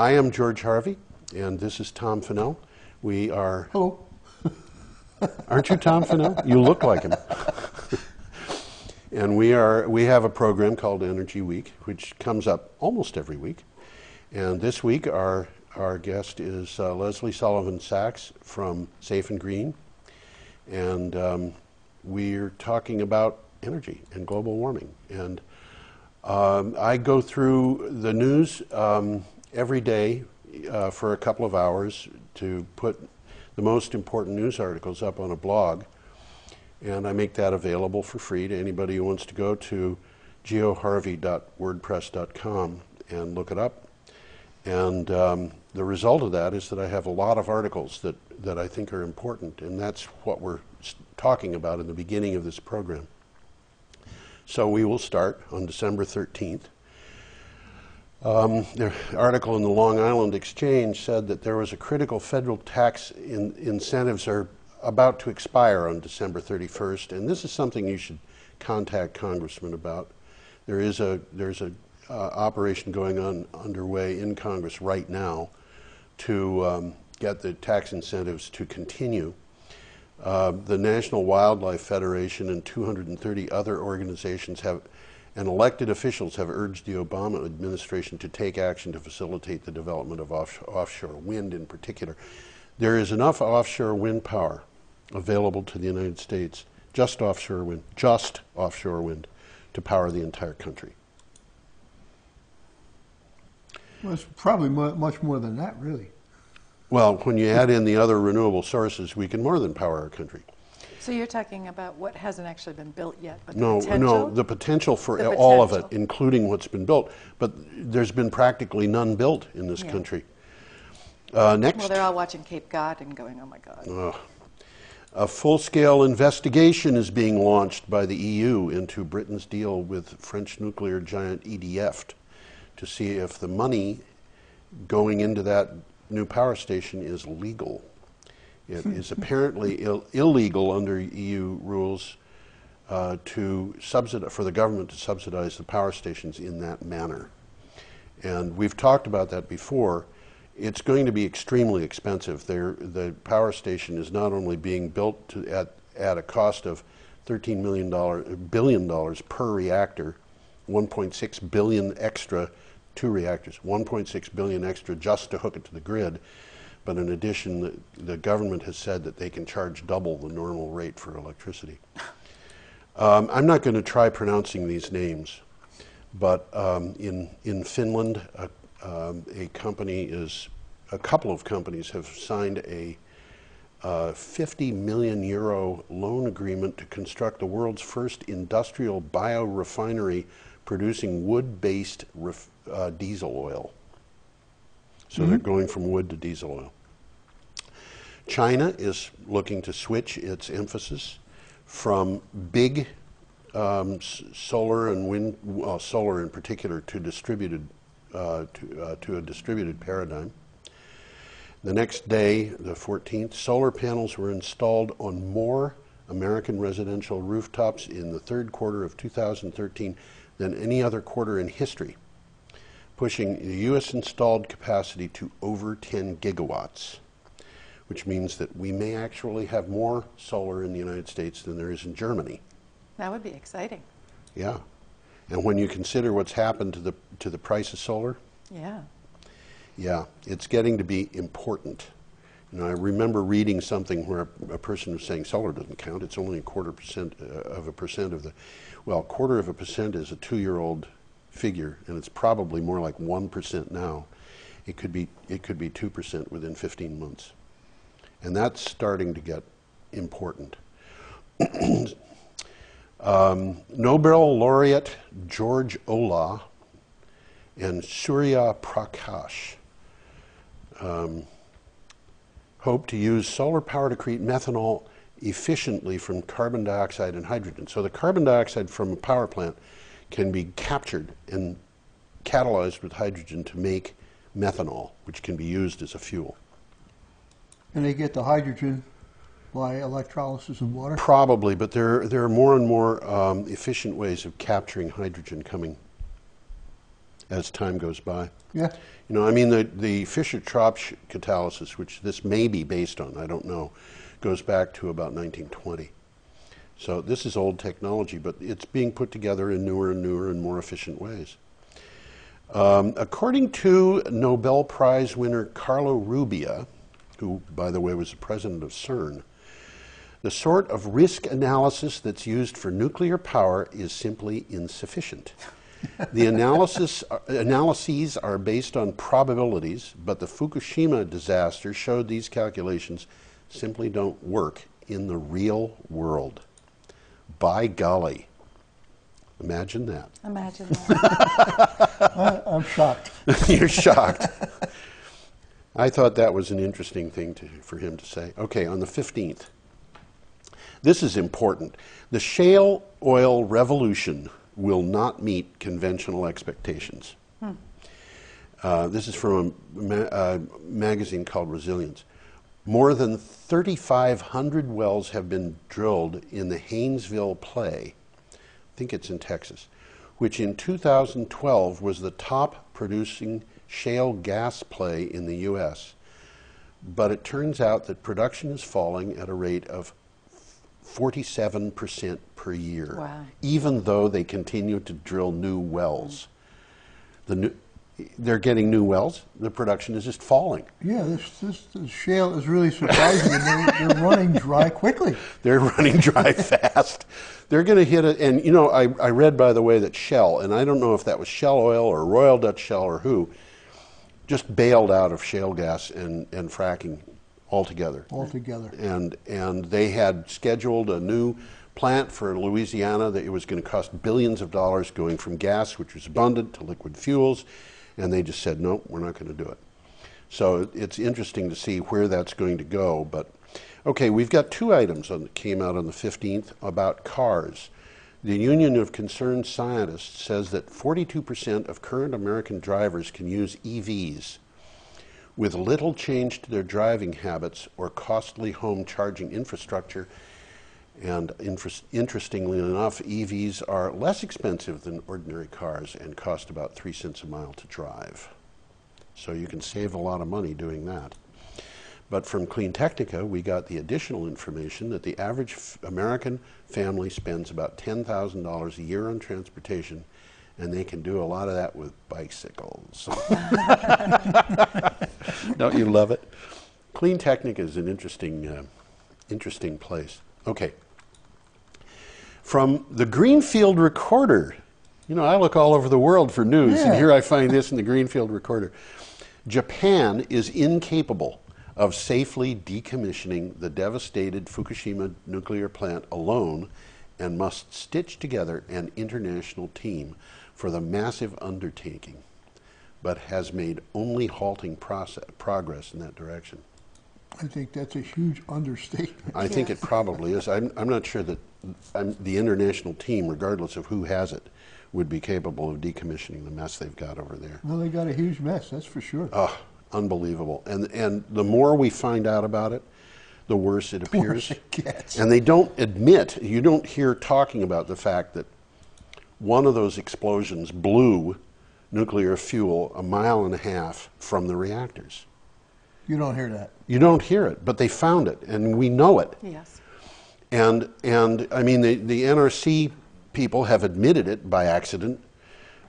I am George Harvey, and this is Tom Finnell. We are. Hello. Aren't you Tom Finnell? You look like him. and we are. We have a program called Energy Week, which comes up almost every week. And this week, our our guest is uh, Leslie Sullivan Sachs from Safe and Green, and um, we're talking about energy and global warming. And um, I go through the news um, every day uh, for a couple of hours to put the most important news articles up on a blog. And I make that available for free to anybody who wants to go to geoharvey.wordpress.com and look it up. And um, the result of that is that I have a lot of articles that, that I think are important, and that's what we're talking about in the beginning of this program. So we will start on December 13th. Um, the article in the Long Island Exchange said that there was a critical federal tax in, incentives are about to expire on December 31st, and this is something you should contact congressmen about. There is a there's a uh, operation going on underway in Congress right now to um, get the tax incentives to continue. Uh, the National Wildlife Federation and 230 other organizations have and elected officials have urged the Obama administration to take action to facilitate the development of off- offshore wind in particular. There is enough offshore wind power available to the United States, just offshore wind, just offshore wind, to power the entire country. Well, it's probably mu- much more than that, really. Well, when you add in the other renewable sources, we can more than power our country. So you're talking about what hasn't actually been built yet, but the No, potential? no, the potential for The all of it, including what's been built. But there's been practically none built in this Yeah. country. Uh, next, Well, they're all watching Cape Cod and going, oh my God. a full-scale investigation is being launched by the EU into Britain's deal with French nuclear giant EDF to see if the money going into that new power station is legal. It is apparently Ill- illegal under EU rules uh, to for the government to subsidize the power stations in that manner. And we've talked about that before. It's going to be extremely expensive. There, the power station is not only being built to, at, at a cost of $13 million, billion dollars per reactor, 1.6 billion extra, two reactors, 1.6 billion extra just to hook it to the grid. But in addition, the, the government has said that they can charge double the normal rate for electricity. Um, I'm not going to try pronouncing these names, but um, in in Finland, a, um, a company is a couple of companies have signed a uh, 50 million euro loan agreement to construct the world's first industrial biorefinery producing wood-based ref, uh, diesel oil. So they're going from wood to diesel oil. China is looking to switch its emphasis from big um, s- solar and wind, well, solar in particular, to distributed uh, to, uh, to a distributed paradigm. The next day, the 14th, solar panels were installed on more American residential rooftops in the third quarter of 2013 than any other quarter in history, pushing the U.S. installed capacity to over 10 gigawatts, which means that we may actually have more solar in the United States than there is in Germany. That would be exciting. Yeah. And when you consider what's happened to the, to the price of solar, Yeah. yeah, it's getting to be important. You know, I remember reading something where a, a person was saying solar doesn't count. It's only a quarter percent uh, of a percent of the, well, quarter of a percent is a two-year-old figure, and it's probably more like one percent now. It could be it could be two percent within 15 months, and that's starting to get important. um, Nobel laureate George Olah and Surya Prakash um, hope to use solar power to create methanol efficiently from carbon dioxide and hydrogen. So the carbon dioxide from a power plant can be captured and catalyzed with hydrogen to make methanol, which can be used as a fuel. And they get the hydrogen by electrolysis of water. Probably, but there, there are more and more um, efficient ways of capturing hydrogen coming. as time goes by. Yeah. You know, I mean, the, the Fischer-Tropsch catalysis, which this may be based on, I don't know, goes back to about 1920. So this is old technology, but it's being put together in newer and newer and more efficient ways. Um, according to Nobel Prize winner Carlo Rubbia, who, by the way, was the president of CERN, the sort of risk analysis that's used for nuclear power is simply insufficient. the analysis, uh, analyses are based on probabilities, but the Fukushima disaster showed these calculations simply don't work in the real world. By golly. Imagine that. Imagine that. I, I'm shocked. You're shocked. I thought that was an interesting thing to, for him to say. Okay, on the 15th. This is important. The shale oil revolution will not meet conventional expectations. Uh, this is from a ma- uh, magazine called Resilience. More than 3,500 wells have been drilled in the Haynesville Play, I think it's in Texas, which in 2012 was the top producing shale gas play in the U.S. But it turns out that production is falling at a rate of 47% per year, Wow. even though they continue to drill new wells. The new, they're getting new wells, the production is just falling. Yeah, this, this, this shale is really surprising, they're, they're running dry quickly. They're running dry fast. They're going to hit it. And, you know, I, I read, by the way, that Shell, and I don't know if that was Shell Oil or Royal Dutch Shell or who, just bailed out of shale gas and, and fracking altogether. altogether. And, and they had scheduled a new plant for Louisiana that it was going to cost billions of dollars going from gas, which was abundant, to liquid fuels. And they just said, no, we're not going to do it. So it's interesting to see where that's going to go. But okay, we've got two items that came out on the 15th about cars. The Union of Concerned Scientists says that 42% of current American drivers can use EVs with little change to their driving habits or costly home charging infrastructure. And interest, interestingly enough, EVs are less expensive than ordinary cars and cost about three cents a mile to drive. So you can save a lot of money doing that. But from Clean Technica, we got the additional information that the average f- American family spends about $10,000 a year on transportation, and they can do a lot of that with bicycles. Don't you love it? Clean Technica is an interesting, uh, interesting place. Okay. From the Greenfield Recorder. You know, I look all over the world for news, and here I find this in the Greenfield Recorder. Japan is incapable of safely decommissioning the devastated Fukushima nuclear plant alone and must stitch together an international team for the massive undertaking, but has made only halting process, progress in that direction. I think that's a huge understatement. I think it probably is. I'm, I'm not sure that the international team, regardless of who has it, would be capable of decommissioning the mess they've got over there. Well, they got a huge mess, that's for sure. Oh, unbelievable. And, and the more we find out about it, the worse it appears. Worse it gets. And they don't admit, you don't hear talking about the fact that one of those explosions blew nuclear fuel a mile and a half from the reactors. You don't hear that. You don't hear it, but they found it, and we know it. Yes. And, and I mean, the, the NRC people have admitted it by accident,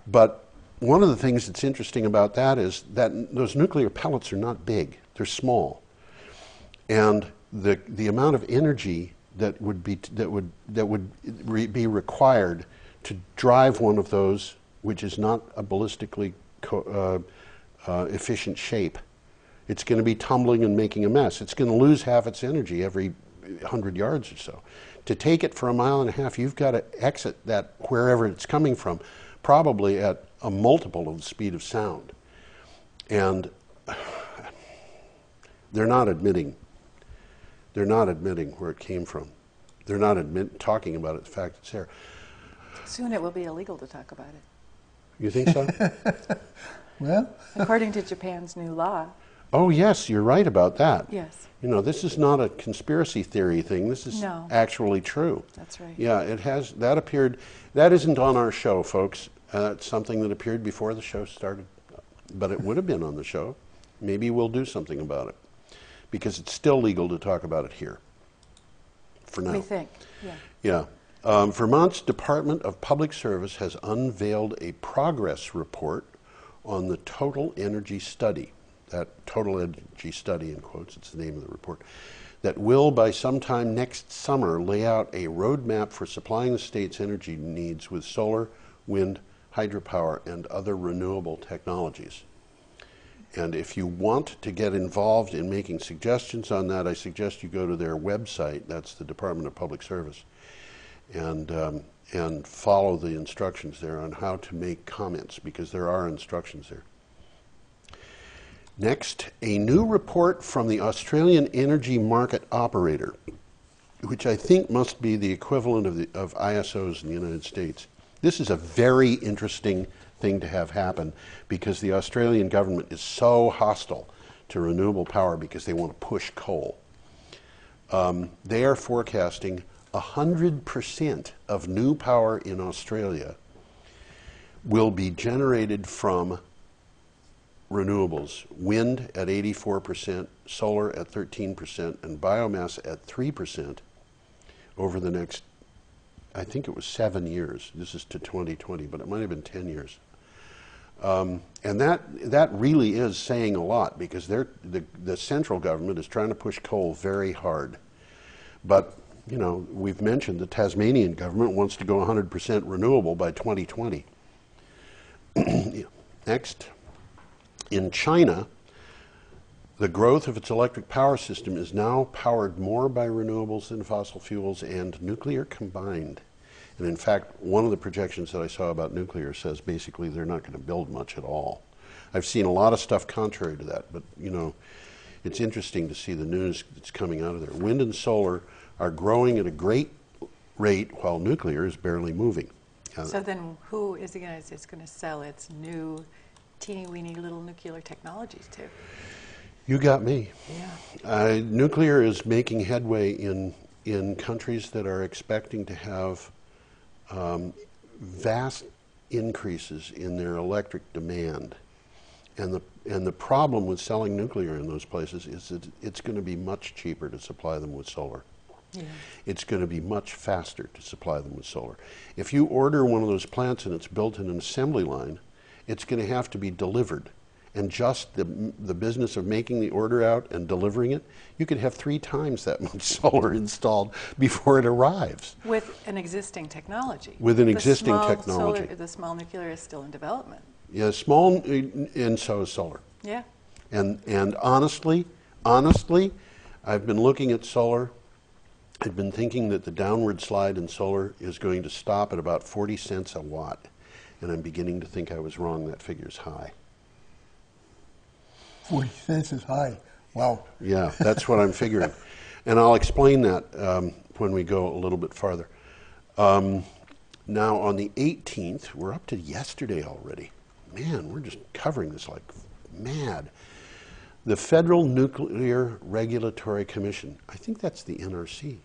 but one of the things that's interesting about that is that those nuclear pellets are not big, they're small. And the, the amount of energy that would be, that would, that would re, be required to drive one of those, which is not a ballistically uh, uh, efficient shape, it's going to be tumbling and making a mess. It's going to lose half its energy every 100 yards or so. To take it for a mile and a half, you've got to exit that wherever it's coming from, probably at a multiple of the speed of sound. And they're not admitting, they're not admitting where it came from. They're not admit, talking about it, the fact it's there. Soon it will be illegal to talk about it. You think so? Well, According to Japan's new law, oh, yes, you're right about that. yes, You know, this is not a conspiracy theory thing. This is No. actually true. that's right. Yeah, it has. That appeared. That isn't on our show, folks. Uh, it's something that appeared before the show started, but it would have been on the show. Maybe we'll do something about it because it's still legal to talk about it here for now. We think, yeah. Yeah. Um, Vermont's Department of Public Service has unveiled a progress report on the total energy study. That total energy study, in quotes, it's the name of the report, that will, by sometime next summer, lay out a roadmap for supplying the state's energy needs with solar, wind, hydropower, and other renewable technologies. And if you want to get involved in making suggestions on that, I suggest you go to their website. That's the Department of Public Service, and um, and follow the instructions there on how to make comments because there are instructions there. Next, a new report from the Australian Energy Market Operator, which I think must be the equivalent of, the, of ISOs in the United States. This is a very interesting thing to have happen because the Australian government is so hostile to renewable power because they want to push coal. Um, they are forecasting 100% of new power in Australia will be generated from renewables wind at 84%, solar at 13%, and biomass at 3% over the next, I think it was seven years. This is to 2020, but it might have been 10 years. Um, and that, that really is saying a lot because they're, the, the central government is trying to push coal very hard. But, you know, we've mentioned the Tasmanian government wants to go 100% renewable by 2020. Next. In China, the growth of its electric power system is now powered more by renewables than fossil fuels and nuclear combined. And in fact, one of the projections that I saw about nuclear says basically they're not going to build much at all. I've seen a lot of stuff contrary to that, but you know, it's interesting to see the news that's coming out of there. Wind and solar are growing at a great rate while nuclear is barely moving. Uh, So then who is going to, it's going to sell its new teeny weeny little nuclear technologies too. you got me. Yeah. Uh, nuclear is making headway in in countries that are expecting to have um, vast increases in their electric demand, and the and the problem with selling nuclear in those places is that it's going to be much cheaper to supply them with solar. Yeah. It's going to be much faster to supply them with solar. If you order one of those plants and it's built in an assembly line, it's going to have to be delivered. And just the, the business of making the order out and delivering it, you could have three times that much solar installed before it arrives. With an existing technology. With an The existing technology. solar- the small nuclear is still in development. Yeah, small, and so is solar. Yeah. And, and honestly, honestly, I've been looking at solar. I've been thinking that the downward slide in solar is going to stop at about 40 cents a watt. And I'm beginning to think I was wrong. That figure's high. Forty cents is high. Wow. Yeah, that's what I'm figuring. And I'll explain that um, when we go a little bit farther. Um, now, on the 18th, we're up to yesterday already. Man, we're just covering this like mad. The Federal Nuclear Regulatory Commission, I think that's the NRC,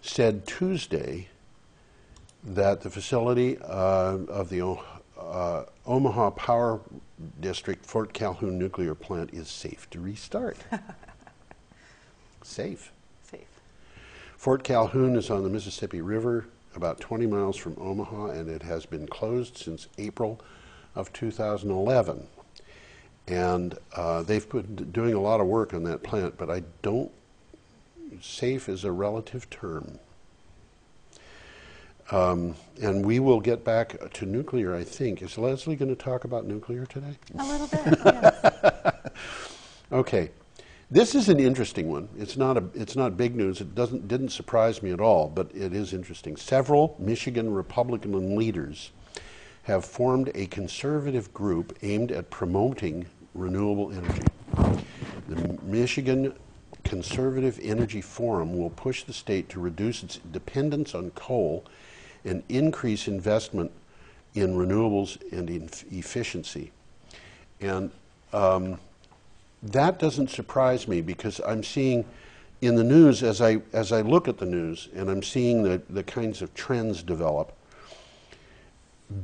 said Tuesday that the facility uh, of the O- uh, Omaha Power District Fort Calhoun nuclear plant is safe to restart. safe. Safe. Fort Calhoun is on the Mississippi River, about 20 miles from Omaha, and it has been closed since April of 2011. And uh, they've been doing a lot of work on that plant, but I don't. Safe is a relative term. Um, and we will get back to nuclear, I think. Is Leslie going to talk about nuclear today? A little bit, yes. Okay, this is an interesting one. It's not a, it's not big news. It doesn't didn't surprise me at all, but it is interesting. Several Michigan Republican leaders have formed a conservative group aimed at promoting renewable energy. The Michigan Conservative Energy Forum will push the state to reduce its dependence on coal and increase investment in renewables and in efficiency. And um, that doesn't surprise me because I'm seeing in the news as I as I look at the news and I'm seeing the, the kinds of trends develop.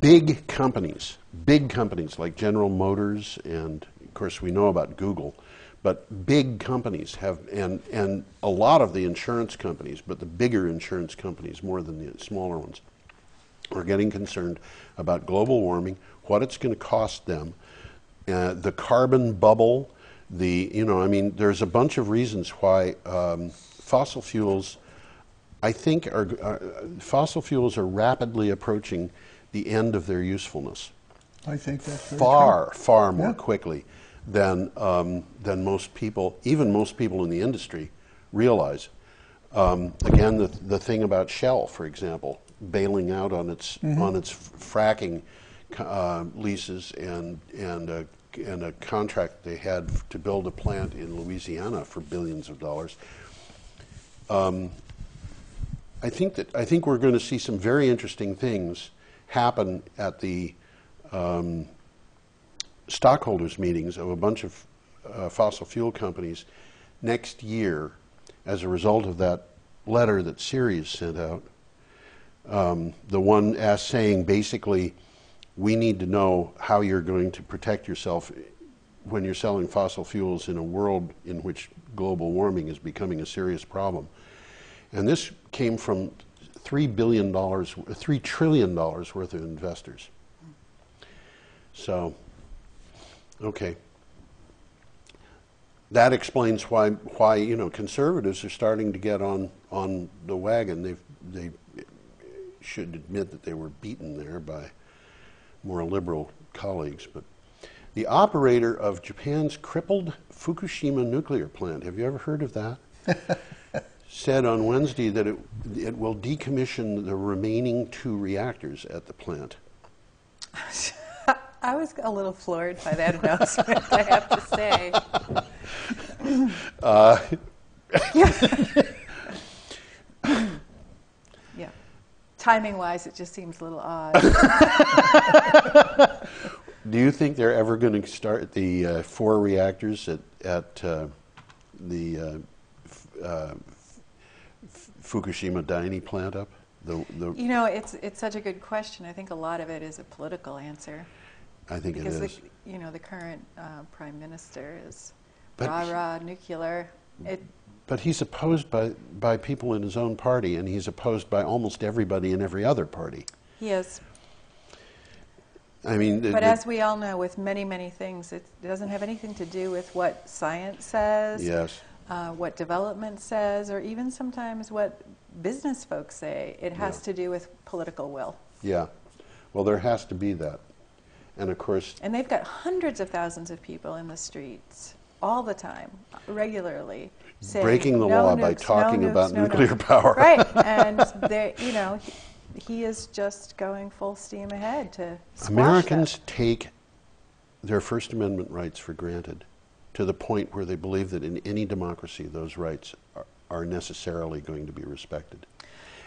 big companies, big companies like General Motors, and of course we know about Google, but big companies have, and, and a lot of the insurance companies, but the bigger insurance companies more than the smaller ones, are getting concerned about global warming, what it's going to cost them, uh, the carbon bubble, the, you know, I mean, there's a bunch of reasons why um, fossil fuels, I think, are, uh, fossil fuels are rapidly approaching the end of their usefulness I think that's very far, true. far more Yeah. quickly than um, than most people, even most people in the industry, realize. Um, again, the the thing about Shell, for example, bailing out on its on its fracking uh, leases and and a, and a contract they had to build a plant in Louisiana for billions of dollars. I think that I think we're going to see some very interesting things happen at the um, stockholders meetings of a bunch of uh, fossil fuel companies next year as a result of that letter that Ceres sent out. Um, the one as saying basically, we need to know how you're going to protect yourself when you're selling fossil fuels in a world in which global warming is becoming a serious problem. And this came from $3 billion, $3 trillion worth of investors. So, okay. That explains why, why you know, conservatives are starting to get on, on the wagon. They've, they should admit that they were beaten there by more liberal colleagues. But the operator of Japan's crippled Fukushima nuclear plant, have you ever heard of that? said on Wednesday that it, it will decommission the remaining two reactors at the plant. I was a little floored by that announcement, I have to say. Yeah. Uh, Timing wise, it just seems a little odd. Do you think they're ever going to start the uh, four reactors at, at uh, the uh, f- uh, Fukushima Daini plant up? The, the, You know, it's, it's such a good question. I think a lot of it is a political answer. I think Because, is. the, you know, the current uh, prime minister is but rah rah nuclear. It, But he's opposed by, by people in his own party, and he's opposed by almost everybody in every other party. Yes. I mean, But as we all know, with many, many things, it doesn't have anything to do with what science says, yes, uh, what development says, or even sometimes what business folks say. It has Yeah. to do with political will. yeah. Well, there has to be that, and of course, And they've got hundreds of thousands of people in the streets all the time, regularly, saying Breaking the "No law by nukes, no talking nukes, about no nuclear nukes." power. Right, and they, you know, he, he is just going full steam ahead to Americans that. take their First Amendment rights for granted to the point where they believe that in any democracy those rights are, are necessarily going to be respected.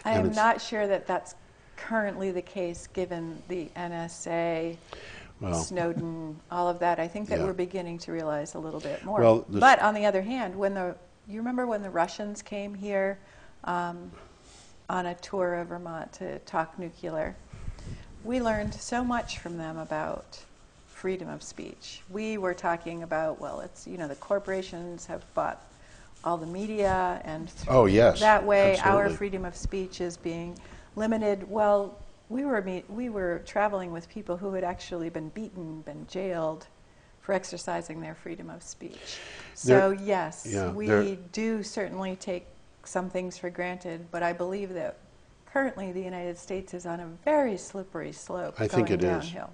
I and am not sure that that's currently the case, given the NSA, Well- Snowden, all of that. I think that Yeah. we're beginning to realize a little bit more. Well, but on the other hand, when the you remember when the Russians came here um, on a tour of Vermont to talk nuclear, we learned so much from them about freedom of speech. We were talking about well, it's you know the corporations have bought all the media and Oh, yes, that way our freedom of speech is being limited. Well, we were meet, we were traveling with people who had actually been beaten, been jailed for exercising their freedom of speech. So There- yes, yeah, we there- do certainly take some things for granted, but I believe that currently the United States is on a very slippery slope I think it is. downhill.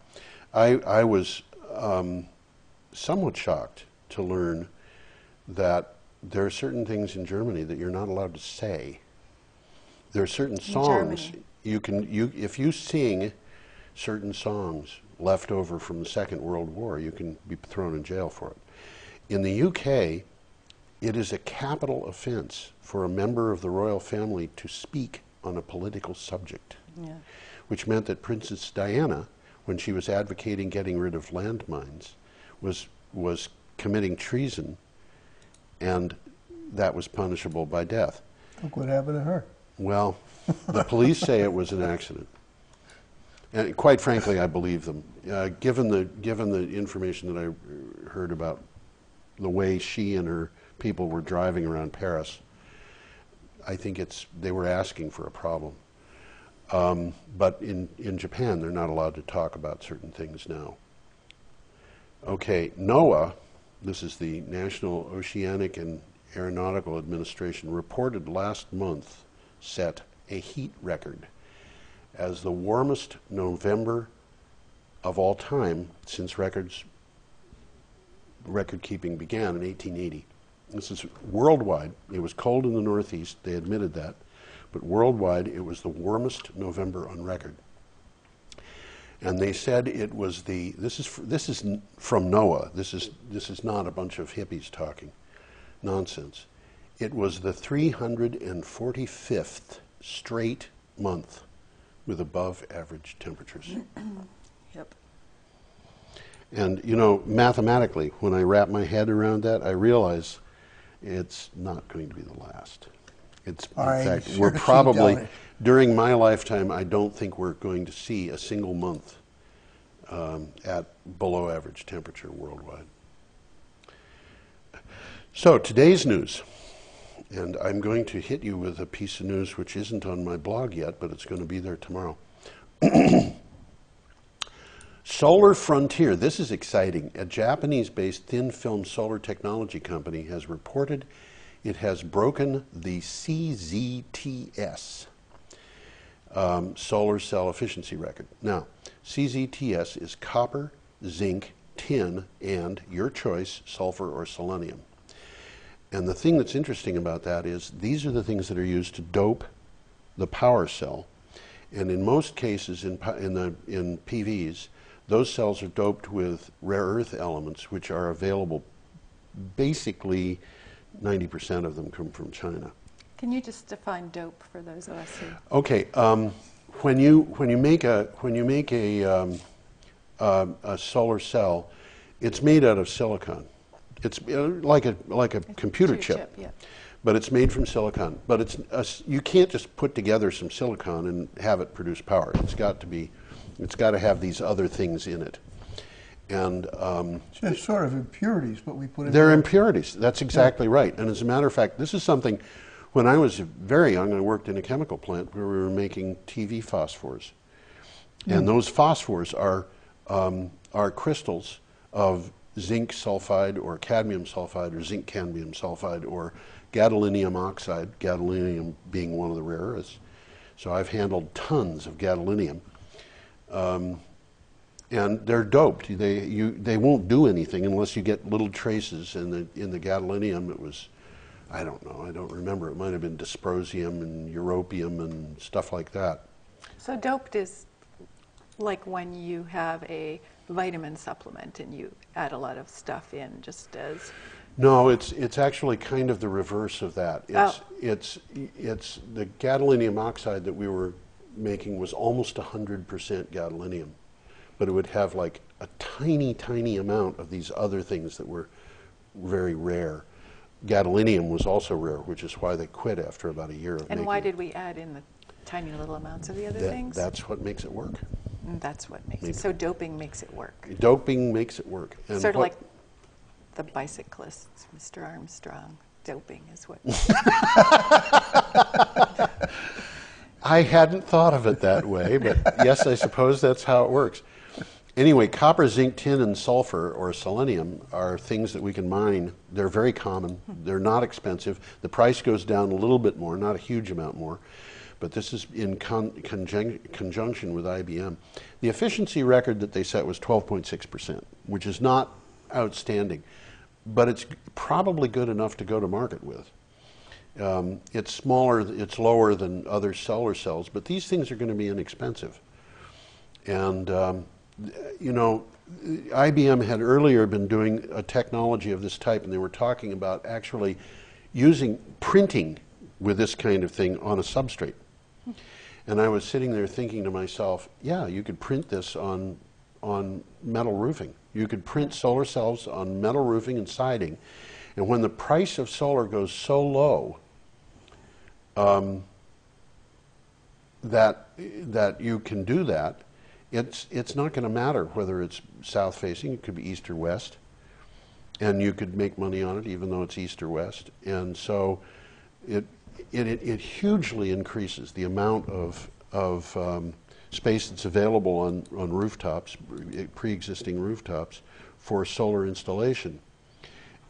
I, I was um, somewhat shocked to learn that there are certain things in Germany that you're not allowed to say. There are certain songs Germany. you can you if you sing certain songs left over from the Second World War, you can be thrown in jail for it. In the UK, it is a capital offense for a member of the royal family to speak on a political subject Yeah. which meant that Princess Diana, when she was advocating getting rid of landmines, was was committing treason, and that was punishable by death. Look what happened to her. Well, the police say it was an accident, And quite frankly, I believe them. Uh, given the given the information that I heard about the way she and her people were driving around Paris, I think it's they were asking for a problem. Um, but in, in Japan, they're not allowed to talk about certain things now. Okay, NOAA, this is the National Oceanic and Aeronautical Administration, reported last month set a heat record as the warmest November of all time since records record keeping began in 1880. This is worldwide. It was cold in the Northeast, they admitted that, but worldwide it was the warmest November on record. And they said it was the this is this is from NOAA. This is this is not a bunch of hippies talking nonsense. It was the 345th straight month with above average temperatures. Yep. And you know, mathematically, when I wrap my head around that, I realize it's not going to be the last. It's in fact, we're probably during my lifetime. I don't think we're going to see a single month um, at below average temperature worldwide. So today's news, and I'm going to hit you with a piece of news which isn't on my blog yet, but it's going to be there tomorrow. Solar Frontier, this is exciting. A Japanese based thin film solar technology company has reported it has broken the CZTS um, solar cell efficiency record. Now, CZTS is copper, zinc, tin, and your choice, sulfur or selenium. And the thing that's interesting about that is these are the things that are used to dope the power cell. And in most cases, in, in, the, in PVs, those cells are doped with rare earth elements, which are available. Basically, 90% of them come from China. Can you just define dope for those of us who? Okay, um, when you when you make a when you make a um, uh, a solar cell, it's made out of silicon. It's uh, like a like a computer chip, yeah. but it's made from silicon. But it's a s you can't just put together some silicon and have it produce power. It's got to be, it's got to have these other things in it, and um, It's just sort of impurities, but we put in. they're impurities. That's exactly right. And as a matter of fact, this is something. When I was very young, I worked in a chemical plant where we were making TV phosphors, and those phosphors are um, are crystals of zinc sulfide or cadmium sulfide or zinc cadmium sulfide or gadolinium oxide. Gadolinium being one of the rare earths. So I've handled tons of gadolinium um, and they're doped. They you they won't do anything unless you get little traces. In the in the gadolinium, it was, I don't know, I don't remember. It might have been dysprosium and europium and stuff like that. So doped is like when you have a vitamin supplement and you add a lot of stuff in just as No, it's it's actually kind of the reverse of that. Oh. It's Oh. it's it's the gadolinium oxide that we were making was almost 100% gadolinium, but it would have like a tiny tiny amount of these other things that were very rare. Gadolinium was also rare, which is why they quit after about a year of and why it. did we add in the tiny little amounts of the other That- things? That's what makes it work. And that's what makes Maybe. it. So doping makes it work. Doping makes it work. And sort of like the bicyclists, Mr. Armstrong. Doping is what. I hadn't thought of it that way, but yes, I suppose that's how it works. Anyway, copper, zinc, tin, and sulfur or selenium are things that we can mine. They're very common. They're not expensive. The price goes down a little bit more, not a huge amount more, but this is in con- conjun- conjunction with IBM. The efficiency record that they set was 12.6%, which is not outstanding, but it's probably good enough to go to market with. Um, it's smaller, it's lower than other solar cells, but these things are going to be inexpensive. And, um, you know, IBM had earlier been doing a technology of this type, and they were talking about actually using printing with this kind of thing on a substrate. And I was sitting there thinking to myself, yeah, you could print this on, on metal roofing. You could print solar cells on metal roofing and siding. And when the price of solar goes so low, um, that, that you can do that, it's, it's not going to matter whether it's south facing, it could be east or west. And you could make money on it even though it's east or west. And so it, it, it, hugely increases the amount of, of um, space that's available on, on rooftops, pre existing rooftops, for solar installation.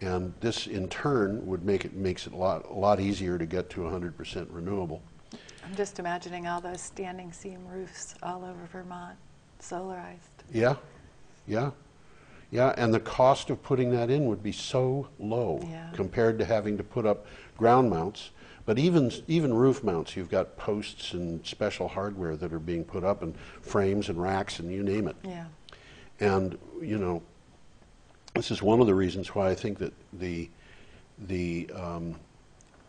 And this in turn would make it makes it a lot, a lot easier to get to 100% renewable. I'm just imagining all those standing seam roofs all over Vermont, solarized. Yeah, yeah, yeah. And the cost of putting that in would be so low Yeah. compared to having to put up ground mounts. But even even roof mounts, you've got posts and special hardware that are being put up, and frames and racks, and you name it. Yeah. And you know, this is one of the reasons why I think that the the um,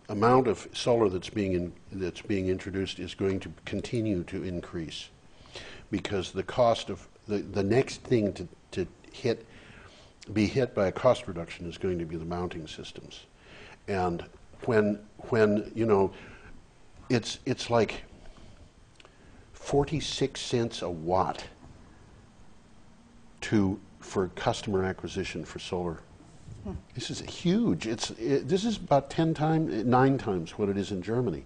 amount of solar that's being in, that's being introduced is going to continue to increase because the cost of the, the next thing to, to hit be hit by a cost reduction is going to be the mounting systems and when when you know it's it's like 46 cents a watt to for customer acquisition for solar. Hmm. This is huge. It's it, this is about 10 times 9 times what it is in Germany.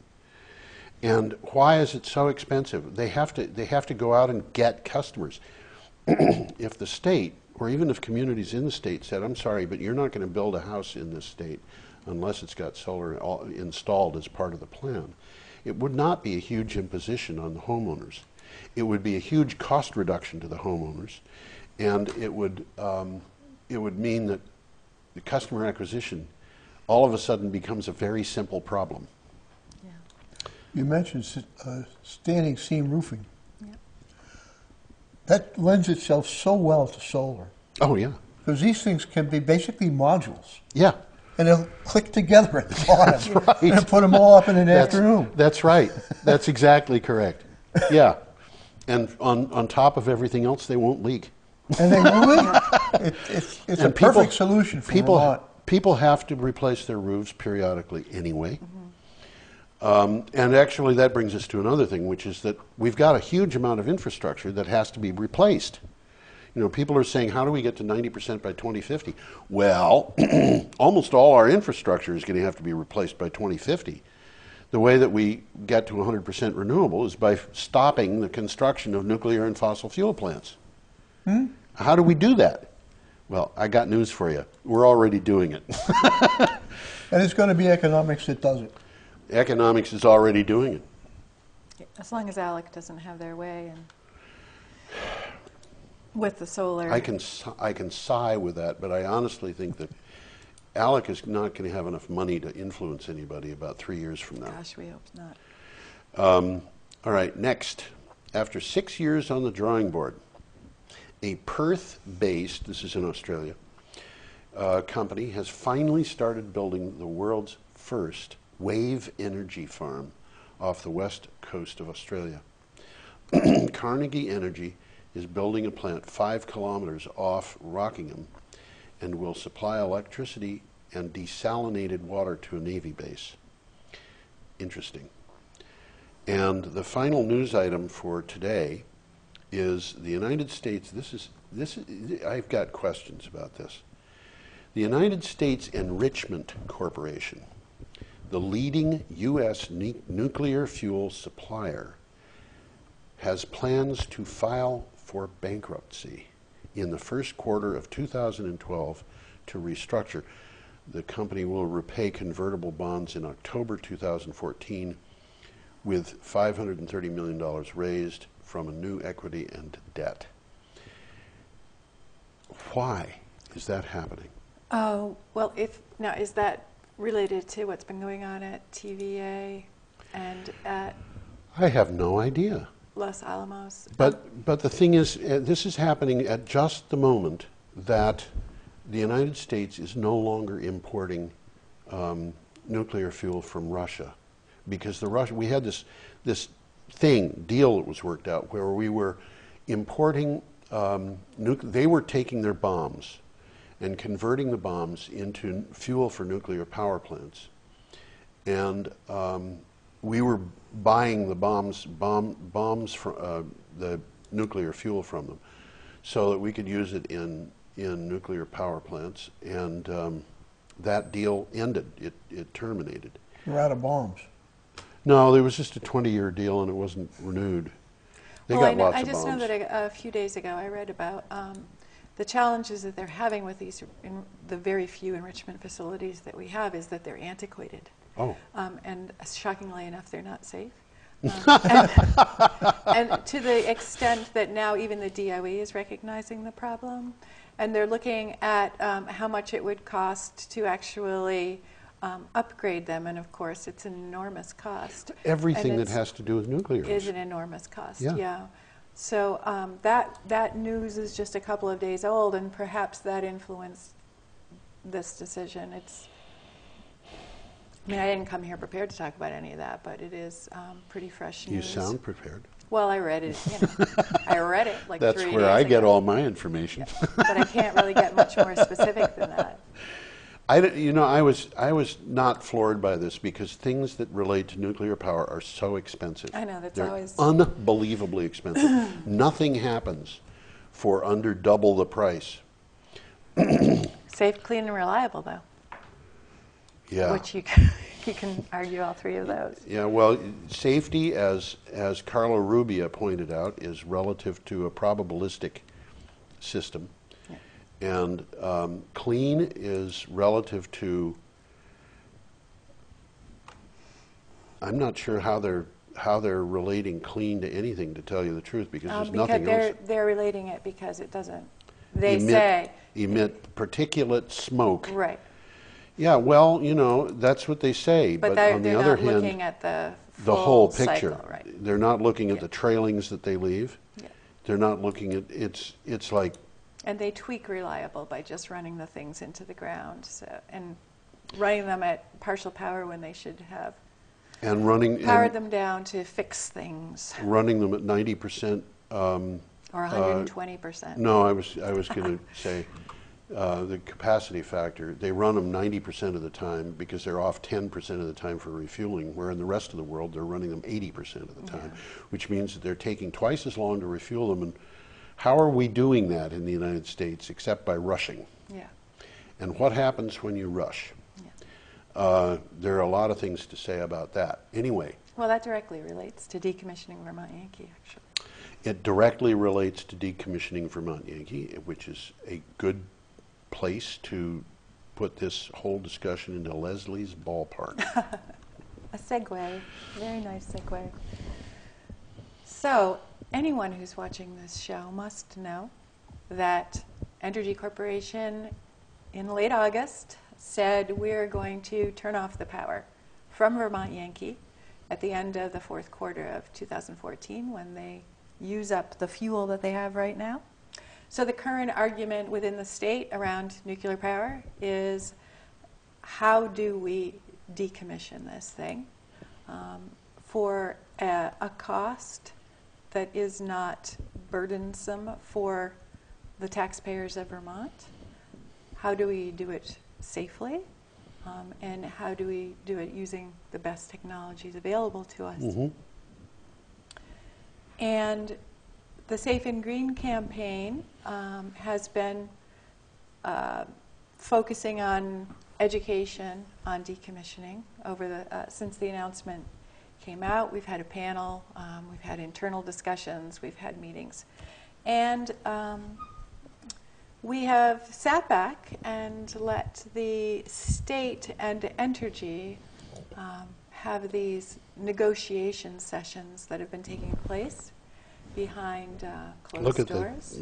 And why is it so expensive? They have to they have to go out and get customers. if the state or even if communities in the state said, "I'm sorry, but you're not going to build a house in this state unless it's got solar all- installed as part of the plan," it would not be a huge imposition on the homeowners. It would be a huge cost reduction to the homeowners, and it would um, it would mean that the customer acquisition all of a sudden becomes a very simple problem. Yeah. You mentioned uh, standing seam roofing. Yep. That lends itself so well to solar Oh yeah, because these things can be basically modules, yeah. and they'll click together at the bottom. That's right. And put them all up in an That's, afternoon. that's right. That's exactly correct. Yeah. And on, on top of everything else, they won't leak. And they will. It, it's it's a people- perfect solution for people, Vermont. People have to replace their roofs periodically anyway. Um, and actually, that brings us to another thing, which is that we've got a huge amount of infrastructure that has to be replaced. You know, people are saying, how do we get to 90% by 2050? Well, almost all our infrastructure is going to have to be replaced by 2050. The way that we get to 100% renewable is by stopping the construction of nuclear and fossil fuel plants. How do we do that? Well, I got news for you. We're already doing it. And it's going to be economics that does it. Economics is already doing it. As long as ALEC doesn't have their way and with the solar. I can I can sigh with that, but I honestly think that ALEC is not going to have enough money to influence anybody about three years from now. Gosh, we hope not. Um, all right, next. After six years on the drawing board, a Perth-based, this is in Australia, uh, company has finally started building the world's first wave energy farm off the west coast of Australia. Carnegie Energy is building a plant five kilometers off Rockingham and will supply electricity and desalinated water to a Navy base. Interesting. And the final news item for today is the United States. This is this. Is, I've got questions about this. The United States Enrichment Corporation, the leading U.S. nu- nuclear fuel supplier, has plans to file for bankruptcy in the first quarter of 2012 to restructure. The company will repay convertible bonds in October 2014 with $530 million raised from a new equity and debt. Why is that happening? Oh, well, if, now, is that related to what's been going on at TVA and at I have no idea. Los Alamos? But, but the thing is, uh, this is happening at just the moment that the United States is no longer importing um, nuclear fuel from Russia, because the Russia we had this this thing deal that was worked out where we were importing. Um, nuc- they were taking their bombs and converting the bombs into fuel for nuclear power plants, and um, we were buying the bombs bomb, bombs from uh, the nuclear fuel from them, so that we could use it in in nuclear power plants. And um, that deal ended. It it terminated. We're out of bombs. No, there was just a 20-year deal, and it wasn't renewed. They well, got I, know, lots I of just bombs. know that a, a few days ago I read about um, the challenges that they're having with these, in, the very few enrichment facilities that we have is that they're antiquated. oh, Um, and shockingly enough, they're not safe. Um, and, and to the extent that now even the DOE is recognizing the problem, and they're looking at um, how much it would cost to actually um, upgrade them, and of course, it's an enormous cost. everything that has to do with nuclear. is an enormous cost. Yeah. So um, that that news is just a couple of days old, and perhaps that influenced this decision. It's. I mean, I didn't come here prepared to talk about any of that, but it is um, pretty fresh news. you sound prepared. Well, I read it. You know, I read it like That's where I get all my information. but I can't really get much more specific than that. I, you know, I was I was not floored by this because things that relate to nuclear power are so expensive. I know, that's They're always- unbelievably expensive. Nothing happens for under double the price. Safe, clean, and reliable, though, Yeah. which you can, you can argue all three of those. Yeah, well, safety, as as Carlo Rubbia pointed out, is relative to a probabilistic system. And um, clean is relative to. I'm not sure how they're how they're relating clean to anything, to tell you the truth, because Um, there's because nothing they're, else. they're relating it because it doesn't. They emit, say emit particulate smoke. right, Yeah, well, you know that's what they say, but, but, they're, on the they're other not hand, looking at the the full whole picture. cycle, right? They're not looking at the tailings that they leave. Yeah. They're not looking at it's it's like And they tweak reliable by just running the things into the ground, so and running them at partial power when they should have and running powered and them down to fix things, running them at ninety percent. Um, or 120 percent. no, I was I was going to say uh, the capacity factor. They run them ninety percent of the time because they're off ten percent of the time for refueling. Where in the rest of the world they're running them eighty percent of the time, which means that they're taking twice as long to refuel them. And how are we doing that in the United States except by rushing? Yeah. And what happens when you rush? yeah. Uh, there are a lot of things to say about that. Anyway, Well, that directly relates to decommissioning Vermont Yankee, actually. it directly relates to decommissioning Vermont Yankee, which is a good place to put this whole discussion into Leslie's ballpark. A segue, very nice segue. So, anyone who's watching this show must know that Entergy Corporation in late August said we're going to turn off the power from Vermont Yankee at the end of the fourth quarter of 2014 when they use up the fuel that they have right now. So, the current argument within the state around nuclear power is how do we decommission this thing um, for a, a cost that is not burdensome for the taxpayers of Vermont? How do we do it safely? Um, and how do we do it using the best technologies available to us? Mhm. And the Safe and Green campaign um, has been uh, focusing on education on decommissioning over the uh, since the announcement came out. We've had a panel, um, we've had internal discussions, we've had meetings, and um, we have sat back and let the state and Entergy um, have these negotiation sessions that have been taking place behind uh, closed Look at the- doors.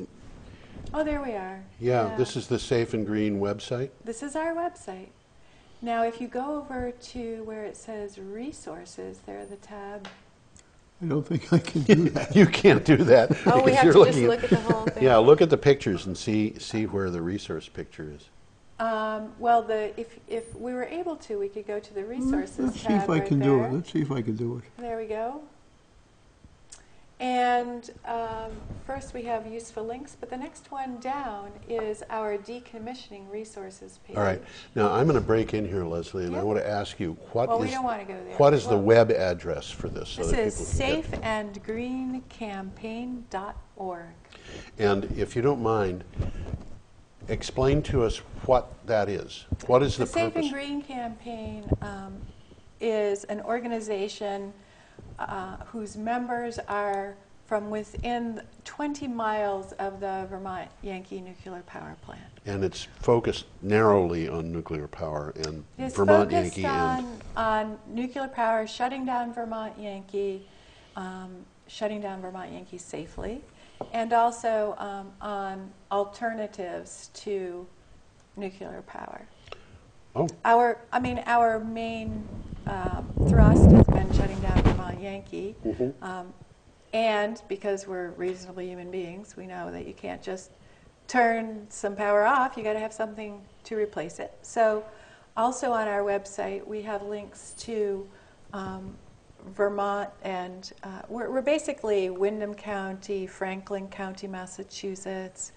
Oh, there we are. Yeah, this is the Safe and Green website. This is our website. Now, if you go over to where it says resources, there the tab. I don't think I can do that. You can't do that. Oh, we because have you're to just looking look at the whole thing. Yeah, look at the pictures and see see where the resource picture is. Um, well, the if if we were able to, we could go to the resources Let's see tab if I right can there. do it. Let's see if I can do it. There we go. And um, first we have useful links, but the next one down is our decommissioning resources page. All right. Now, I'm going to break in here, Leslie, and I want to ask you, what Well, we is- don't wanna go there. What is the web address for this? so This is safeandgreencampaign.org. And if you don't mind, explain to us what that is. What is the The Safe purpose? and Green Campaign um, is an organization uh, whose members are from within 20 miles of the Vermont Yankee nuclear power plant. And it's focused narrowly on nuclear power and It's Vermont focused Yankee on, and on nuclear power, shutting down Vermont Yankee, um, shutting down Vermont Yankee safely, and also um, on alternatives to nuclear power. Oh, Our, I mean, our main um, thrust has been shutting down Vermont Yankee. Um, and because we're reasonably human beings, we know that you can't just turn some power off, you got to have something to replace it. So, also on our website, we have links to um, Vermont and uh, we're, we're basically Windham County, Franklin County, Massachusetts,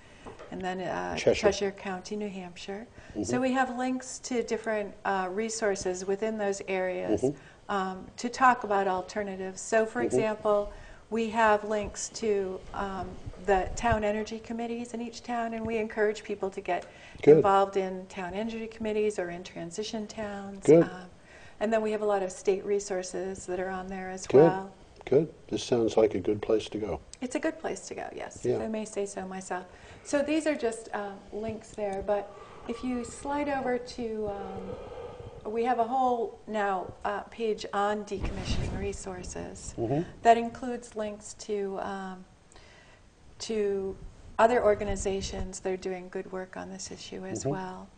and then uh, Cheshire. Cheshire County, New Hampshire. So we have links to different uh, resources within those areas um, to talk about alternatives. So, for example, we have links to um, the town energy committees in each town, and we encourage people to get Good. involved in town energy committees or in transition towns. Good. Um, and then we have a lot of state resources that are on there as good, well. good. This sounds like a good place to go. It's a good place to go, yes, Yeah. if I may say so myself. So these are just um, links there, but if you slide over to, um, we have a whole now uh, page on decommissioning resources that includes links to um, to other organizations that are doing good work on this issue as well.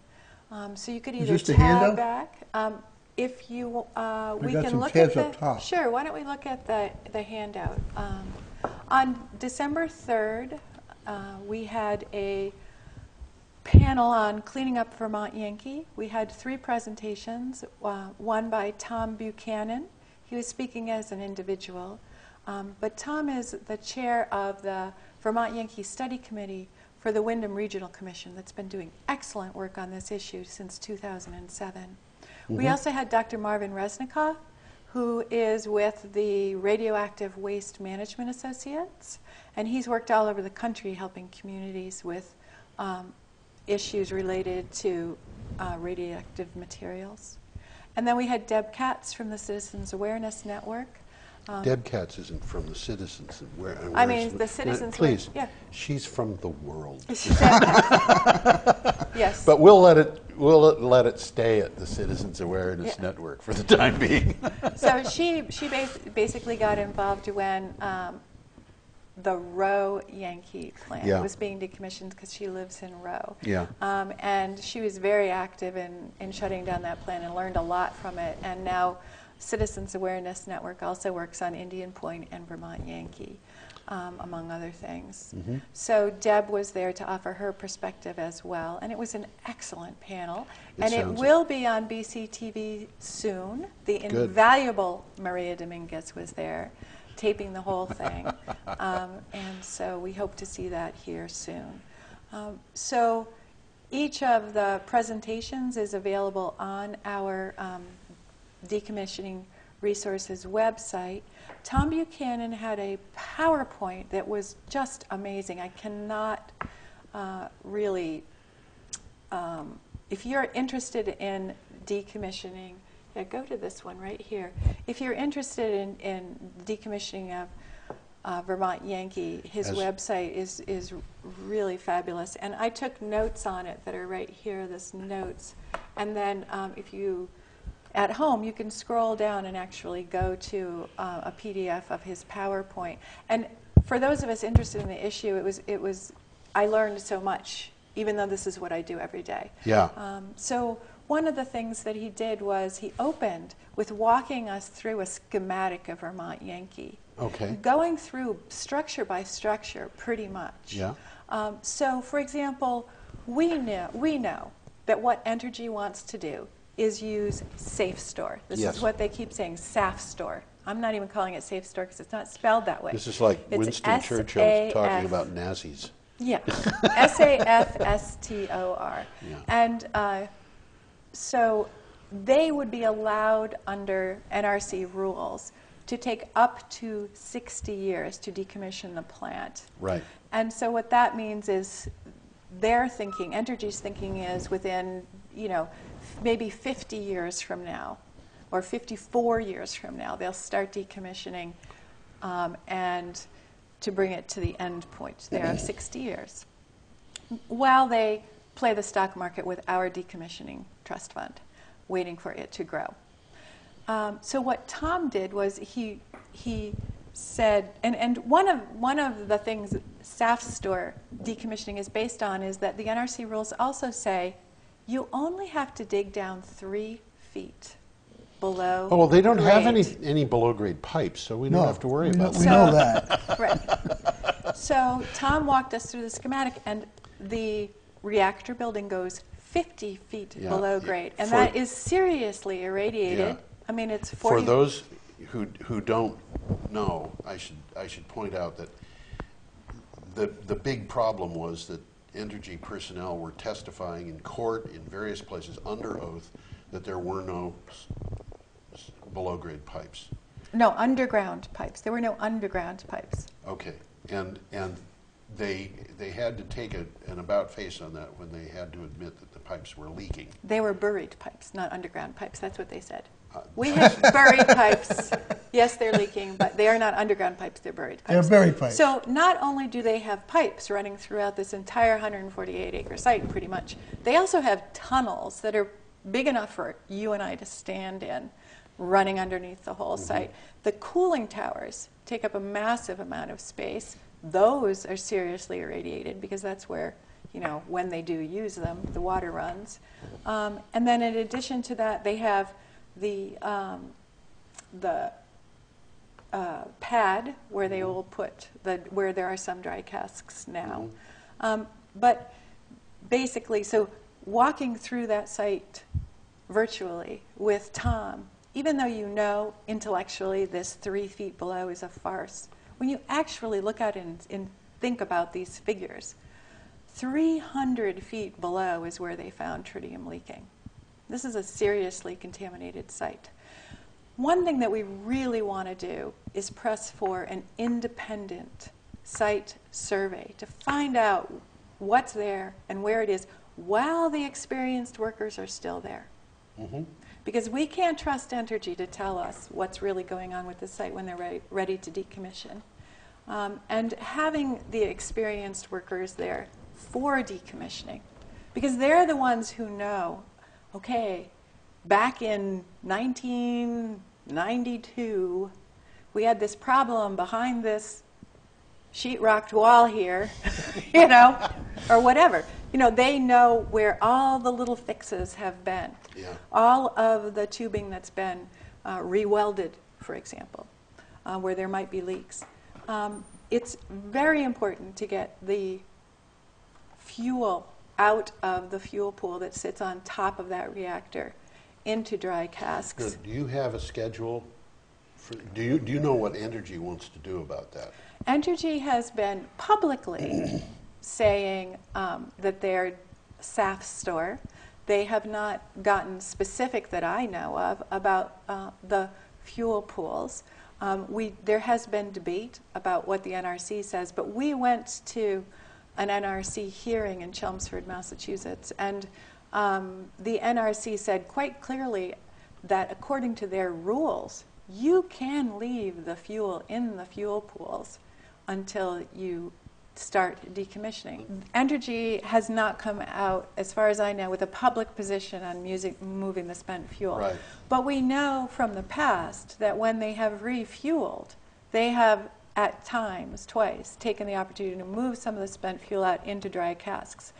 Um, so you could either tab back. Um, if you, uh, We can look at the. top. Sure. Why don't we look at the the handout? Um, on December third, uh, we had a panel on cleaning up Vermont Yankee. We had three presentations, uh, one by Tom Buchanan. He was speaking as an individual, um, but Tom is the chair of the Vermont Yankee Study Committee for the Windham Regional Commission that's been doing excellent work on this issue since 2007. We also had Dr. Marvin Resnikoff, who is with the Radioactive Waste Management Associates, and he's worked all over the country helping communities with um, issues related to uh, radioactive materials. And then we had Deb Katz from the Citizens Awareness Network. Um, Deb Katz isn't from the Citizens. Where, I mean, the Citizens Please, yeah. she's from the world. She said that. yes. But we'll let it we'll let- let it stay at the Citizens Awareness Yeah. Network for the time being. so she she bas- basically got involved when um, the Rowe Yankee plant Yeah. was being decommissioned because she lives in Rowe. Yeah. Um, and she was very active in, in shutting down that plant and learned a lot from it. And now Citizens Awareness Network also works on Indian Point and Vermont Yankee. Um, among other things. Mm-hmm. So Deb was there to offer her perspective as well, and it was an excellent panel. It and it will be on BCTV soon. The Good. invaluable Maria Dominguez was there, taping the whole thing, um, and so we hope to see that here soon. Um, so each of the presentations is available on our um, decommissioning resources website. Tom Buchanan had a PowerPoint that was just amazing. I cannot uh, really um, if you're interested in decommissioning, yeah, go to this one right here. If you're interested in, in decommissioning of uh, Vermont Yankee, his As- website is, is really fabulous. And I took notes on it that are right here, this notes. And then um, if you, at home, you can scroll down and actually go to uh, a PDF of his PowerPoint. And for those of us interested in the issue, it was, it was, I learned so much, even though this is what I do every day. Yeah. Um, so one of the things that he did was he opened with walking us through a schematic of Vermont Yankee. Okay. Going through structure by structure, pretty much. Yeah. Um, so, for example, we know, we know that what Entergy wants to do is use Safe Store. This Yes. is what they keep saying, SAF Store I'm not even calling it safe store because it's not spelled that way. This is like It's Winston Churchill talking about Nazis. Yeah, S A F S T O R. Yeah. And uh, so they would be allowed under NRC rules to take up to 60 years to decommission the plant. Right. And so what that means is their thinking, Entergy's thinking is within, you know, maybe 50 years from now or 54 years from now, they'll start decommissioning um, and to bring it to the end point there of 60 years while they play the stock market with our decommissioning trust fund, waiting for it to grow. Um, so what Tom did was he he said, and, and one of one of the things SAFSTOR decommissioning is based on is that the NRC rules also say you only have to dig down three feet below. Oh, well, they don't have any, any below-grade pipes, so we No, don't have to worry we know- about We that. know So- that. Right. So Tom walked us through the schematic, and the reactor building goes 50 feet Yeah. below grade, and For- that is seriously irradiated. Yeah. I mean, it's 40. For those who, who don't know, I should, I should point out that the, the big problem was that Entergy personnel were testifying in court in various places under oath that there were no s- s- below-grade pipes. No, underground pipes. There were no underground pipes. Okay, and, and they, they had to take a, an about-face on that when they had to admit that the pipes were leaking. They were buried pipes, not underground pipes. That's what they said. Uh, We have buried pipes. Yes, they're leaking, but they are not underground pipes, they're buried They're buried pipes. So not only do they have pipes running throughout this entire 148 acre site, pretty much, they also have tunnels that are big enough for you and I to stand in, running underneath the whole site. The cooling towers take up a massive amount of space. Those are seriously irradiated because that's where, you know, when they do use them, the water runs. Um, and then in addition to that, they have the um, the uh, pad where they will put the where there are some dry casks now. Um, but basically, so walking through that site virtually with Tom, even though you know intellectually this three feet below is a farce, when you actually look at and, and think about these figures, 300 feet below is where they found tritium leaking. This is a seriously contaminated site. One thing that we really want to do is press for an independent site survey to find out what's there and where it is while the experienced workers are still there. Mhm. Because we can't trust Entergy to tell us what's really going on with the site when they're ready, ready to decommission. Um, and having the experienced workers there for decommissioning, because they're the ones who know, okay, back in 1992, we had this problem behind this sheetrocked wall here, you know, or whatever. You know, they know where all the little fixes have been. Yeah. All of the tubing that's been uh, re-welded, for example, uh, where there might be leaks. Um, it's very important to get the fuel out of the fuel pool that sits on top of that reactor into dry casks. do you have a schedule? For, do you do you know what Entergy wants to do about that? Entergy has been publicly saying um, that they're SAFSTOR. They have not gotten specific that I know of about uh, the fuel pools. Um, we, there has been debate about what the NRC says, but we went to an NRC hearing in Chelmsford, Massachusetts, and um, the NRC said quite clearly that according to their rules, you can leave the fuel in the fuel pools until you start decommissioning. Entergy has not come out, as far as I know, with a public position on music, moving the spent fuel. Right. But we know from the past that when they have refueled, they have at times, twice, taken the opportunity to move some of the spent fuel out into dry casks.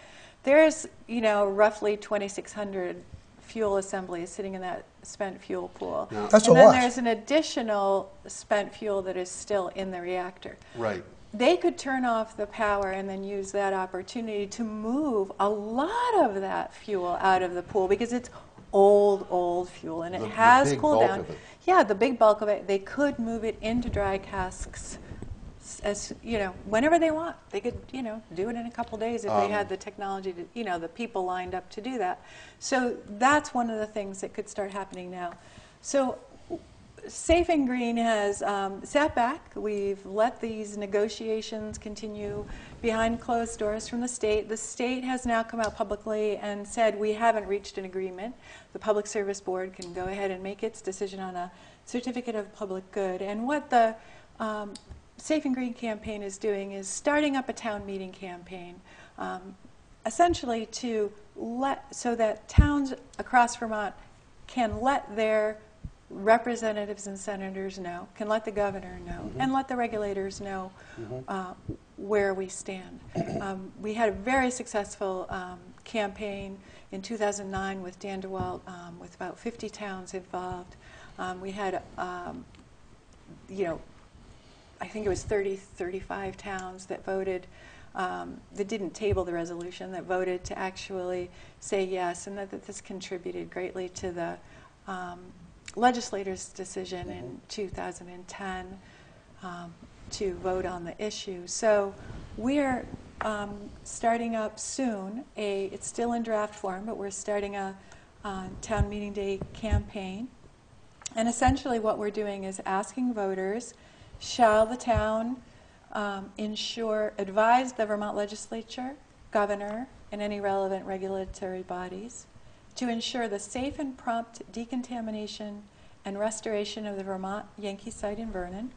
There's, you know, roughly 2,600 fuel assemblies sitting in that spent fuel pool. Now- That's and a then lot. there's an additional spent fuel that is still in the reactor. Right. They could turn off the power and then use that opportunity to move a lot of that fuel out of the pool because it's old, old fuel, and it The- the has big cooled down. Yeah, the big bulk of it. They could move it into dry casks as you know whenever they want. They could you know do it in a couple days if they Um, had the technology to you know the people lined up to do that. So that's one of the things that could start happening now. So Safe and Green has um, sat back. We've let these negotiations continue behind closed doors from the state. The state has now come out publicly and said we haven't reached an agreement. The Public Service Board can go ahead and make its decision on a certificate of public good. And what the um, Safe and Green campaign is doing is starting up a town meeting campaign, um, essentially to let so that towns across Vermont can let their representatives and senators know, can let the governor know, and let the regulators know uh, where we stand. Um, we had a very successful um, campaign in 2009 with Dan DeWalt, um, with about 50 towns involved. Um, we had, um, you know, I think it was 30, 35 towns that voted, um, that didn't table the resolution, that voted to actually say yes, and that, that this contributed greatly to the um, legislators' decision in 2010 um, to vote on the issue. So we're um, starting up soon. A it's still in draft form, but we're starting a uh, town meeting day campaign. And essentially, what we're doing is asking voters shall the town um, ensure, advise the Vermont legislature, governor, and any relevant regulatory bodies to ensure the safe and prompt decontamination and restoration of the Vermont Yankee site in Vernon,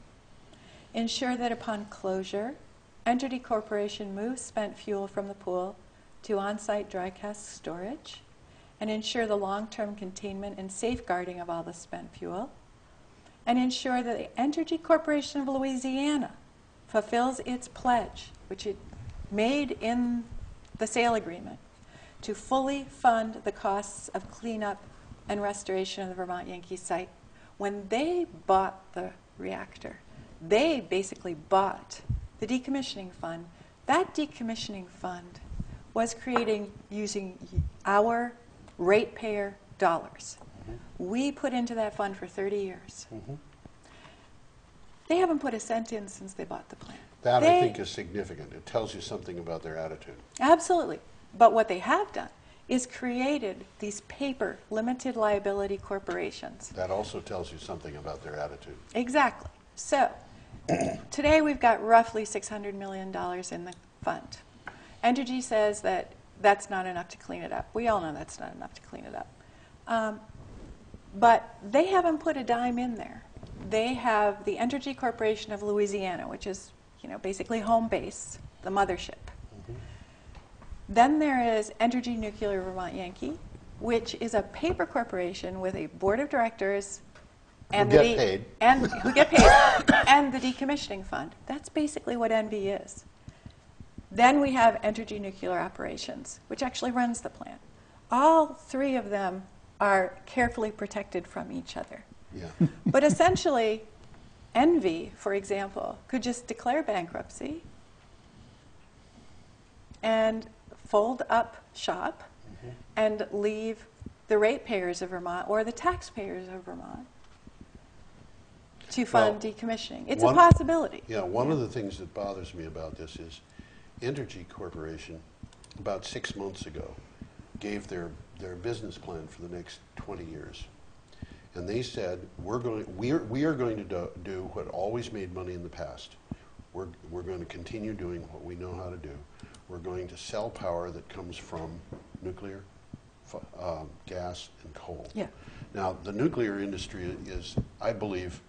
ensure that upon closure, Entergy Corporation moves spent fuel from the pool to on site dry cask storage, and ensure the long term containment and safeguarding of all the spent fuel, and ensure that the Entergy Corporation of Louisiana fulfills its pledge, which it made in the sale agreement, to fully fund the costs of cleanup and restoration of the Vermont Yankee site. When they bought the reactor, they basically bought the decommissioning fund. That decommissioning fund was creating using our ratepayer dollars. We put into that fund for 30 years. Mm-hmm. They haven't put a cent in since they bought the plant. That, I They- think, is significant. It tells you something about their attitude. Absolutely. But what they have done is created these paper limited liability corporations. That also tells you something about their attitude. Exactly. So, today we've got roughly $600 million in the fund. Entergy says that that's not enough to clean it up. We all know that's not enough to clean it up. Um, but they haven't put a dime in there. They have the Entergy Corporation of Louisiana, which is, you know, basically home base, the mothership. Then there is Entergy Nuclear Vermont Yankee, which is a paper corporation with a board of directors and Who the get paid. and who get paid and the decommissioning fund. That's basically what NV is. Then we have Entergy Nuclear Operations, which actually runs the plant. All three of them are carefully protected from each other. Yeah. But essentially, Envy, for example, could just declare bankruptcy and fold up shop mm-hmm. and leave the ratepayers of Vermont or the taxpayers of Vermont to fund Well, decommissioning. It's one- a possibility. Yeah, one of the things that bothers me about this is Entergy Corporation, about six months ago, gave their, their business plan for the next 20 years. And they said, we're going, we're, we are going to do, do what always made money in the past. We're, we're going to continue doing what we know how to do. We're going to sell power that comes from nuclear, um, gas, and coal. Yeah. Now, the nuclear industry is, I believe,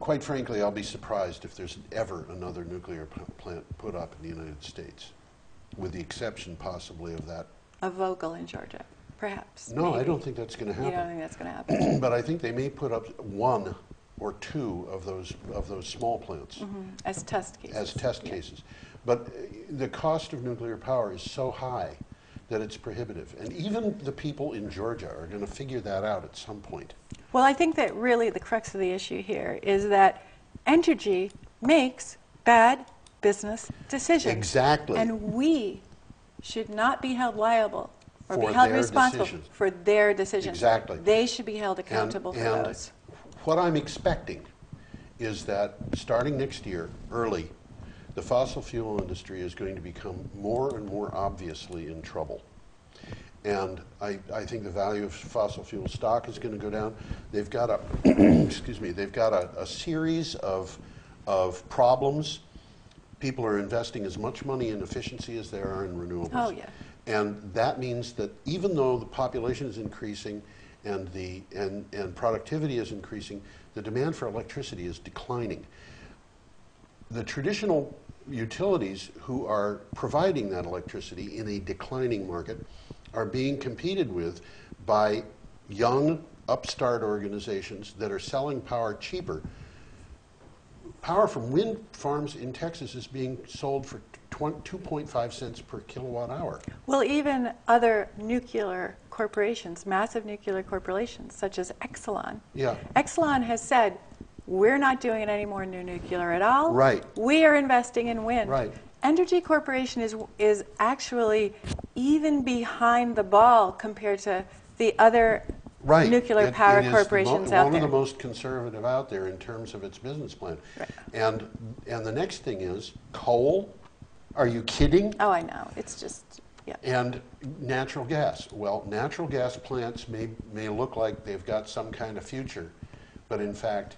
quite frankly, I'll be surprised if there's ever another nuclear plant put up in the United States, with the exception possibly of that. A Vogtle in Georgia, perhaps. No, I don't think that's going to happen. You don't think that's going to happen? But I think they may put up one or two of those, of those small plants Mhm, As test cases. as test Yeah. cases. But the cost of nuclear power is so high that it's prohibitive. And even the people in Georgia are going to figure that out at some point. Well, I think that really the crux of the issue here is that Entergy makes bad business decisions. Exactly. And we should not be held liable or for be held responsible decisions. for their decisions. Exactly. They should be held And- accountable for and those. What I'm expecting is that starting next year, early, the fossil fuel industry is going to become more and more obviously in trouble. And I, I think the value of fossil fuel stock is going to go down. They've got a, excuse me, they've got a, a series of, of problems. People are investing as much money in efficiency as they are in renewables. Oh, yeah. And that means that even though the population is increasing and, the, and, and productivity is increasing, the demand for electricity is declining. The traditional utilities who are providing that electricity in a declining market are being competed with by young upstart organizations that are selling power cheaper power from wind farms in Texas is being sold for 2.5 cents per kilowatt hour. Well, even other nuclear corporations, massive nuclear corporations such as Exelon. Yeah. Exelon has said, we're not doing any more new nuclear at all. Right. We are investing in wind. Right. Entergy Corporation is, is actually even behind the ball compared to the other Right. nuclear It- power it is the corporations out One there. of the most conservative out there in terms of its business plan. Right. And, and the next thing is coal. Are you kidding? oh, I know. It's just, yeah. And natural gas. Well, natural gas plants may, may look like they've got some kind of future, but in fact,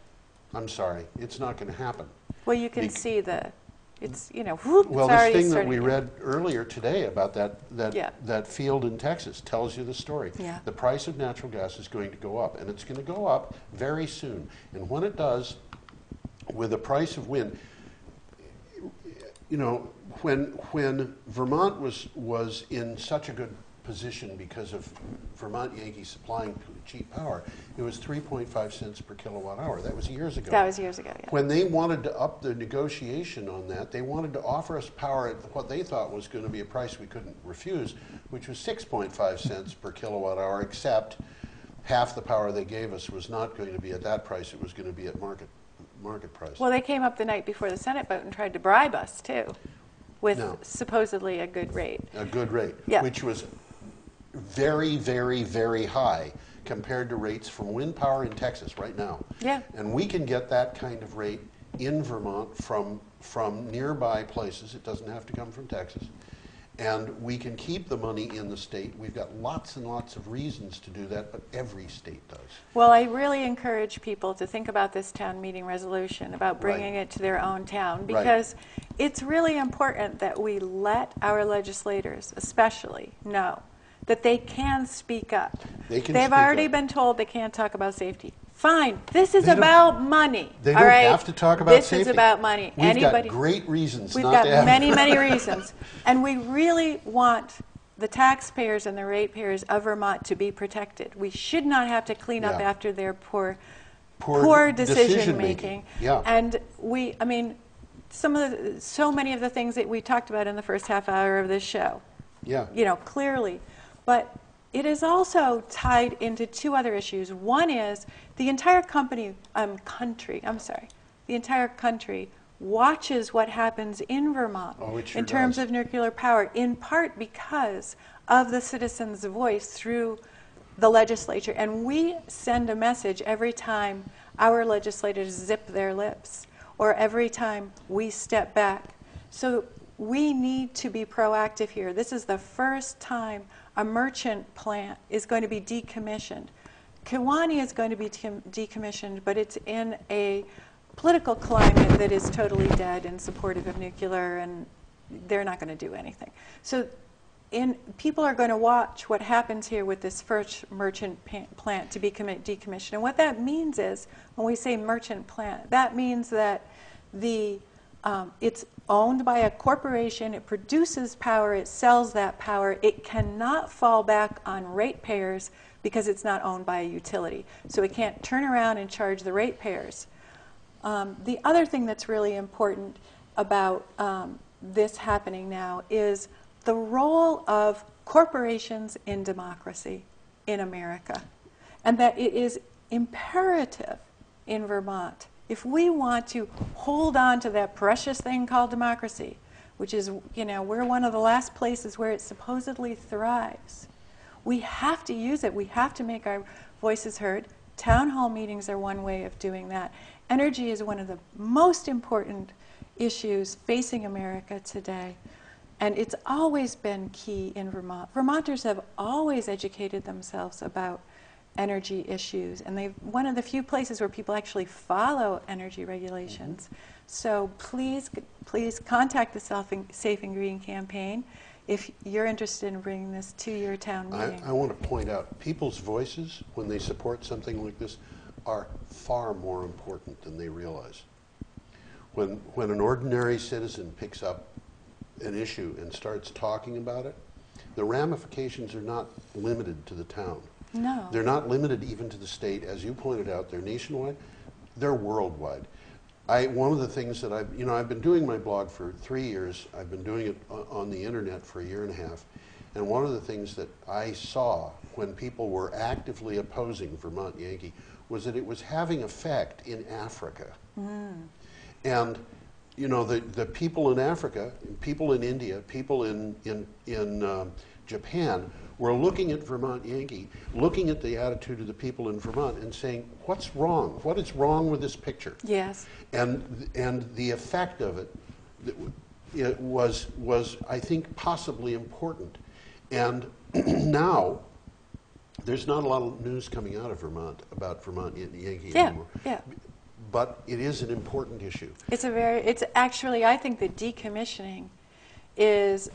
I'm sorry, it's not going to happen. Well, you can Bec- see the, it's, you know, whoop, Well, it's already this thing that starting we to- read earlier today about that, that, Yeah. that field in Texas tells you the story. Yeah. The price of natural gas is going to go up, and it's going to go up very soon. And when it does, with the price of wind, you know, when, when Vermont was, was in such a good position because of Vermont Yankee supplying cheap power, it was 3.5 cents per kilowatt hour. That was years ago. That was years ago, yeah. When they wanted to up the negotiation on that, they wanted to offer us power at what they thought was going to be a price we couldn't refuse, which was 6.5 cents per kilowatt hour, except half the power they gave us was not going to be at that price, it was going to be at market, market price. Well, they came up the night before the Senate vote and tried to bribe us, too, with No. supposedly a good rate. a good rate, Yeah. which was very, very, very high compared to rates from wind power in Texas right now. Yeah. And we can get that kind of rate in Vermont from, from nearby places. It doesn't have to come from Texas. And we can keep the money in the state. We've got lots and lots of reasons to do that, but every state does. Well, I really encourage people to think about this town meeting resolution, about bringing Right. it to their own town, Right. because it's really important that we let our legislators, especially, know that they can speak up. They can They've already up. been told they can't talk about safety. Fine, this is They about money. They all don't right? have to talk about this safety. This is about money. We've Anybody, got great reasons We've not got many, many reasons. And we really want the taxpayers and the ratepayers of Vermont to be protected. We should not have to clean up Yeah. after their poor, Poor poor, decision-making. decision making. Yeah. And we, I mean, some of the, so many of the things that we talked about in the first half hour of this show, Yeah. you know, clearly. But it is also tied into two other issues. One is the entire company, um, country, I'm sorry, the entire country watches what happens in Vermont Oh, sure in terms does. of nuclear power, in part because of the citizens' voice through the legislature. And we send a message every time our legislators zip their lips or every time we step back. So we need to be proactive here. This is the first time a merchant plant is going to be decommissioned. Kewaunee is going to be decommissioned, but it's in a political climate that is totally dead and supportive of nuclear, and they're not going to do anything. So, in, people are going to watch what happens here with this first merchant plant to be decommissioned. And what that means is, when we say merchant plant, that means that the um, it's owned by a corporation. It produces power. It sells that power. It cannot fall back on ratepayers because it's not owned by a utility. So it can't turn around and charge the ratepayers. Um, the other thing that's really important about um, this happening now is the role of corporations in democracy in America, and that it is imperative in Vermont if we want to hold on to that precious thing called democracy, which is, you know, we're one of the last places where it supposedly thrives. We have to use it. We have to make our voices heard. Town hall meetings are one way of doing that. Energy is one of the most important issues facing America today. And it's always been key in Vermont. Vermonters have always educated themselves about energy issues, and they've one of the few places where people actually follow energy regulations. Mm-hmm. So please, please contact the Self Safe and Green campaign if you're interested in bringing this to your town I, meeting. I want to point out, people's voices, when they support something like this, are far more important than they realize. When, when an ordinary citizen picks up an issue and starts talking about it, the ramifications are not limited to the town. No. They're not limited even to the state, as you pointed out, they're nationwide, they're worldwide. I, one of the things that I've, you know, I've been doing my blog for three years, I've been doing it on the internet for a year and a half, and one of the things that I saw when people were actively opposing Vermont Yankee was that it was having effect in Africa. And, you know, the, the people in Africa, people in India, people in, in, in um, Japan were looking at Vermont Yankee, looking at the attitude of the people in Vermont and saying, what's wrong? What is wrong with this picture? yes. And, and the effect of it, it was, was, I think, possibly important. And now, there's not a lot of news coming out of Vermont about Vermont Yan- Yankee Yeah, anymore. yeah. But it is an important issue. It's a very, it's actually, I think the decommissioning is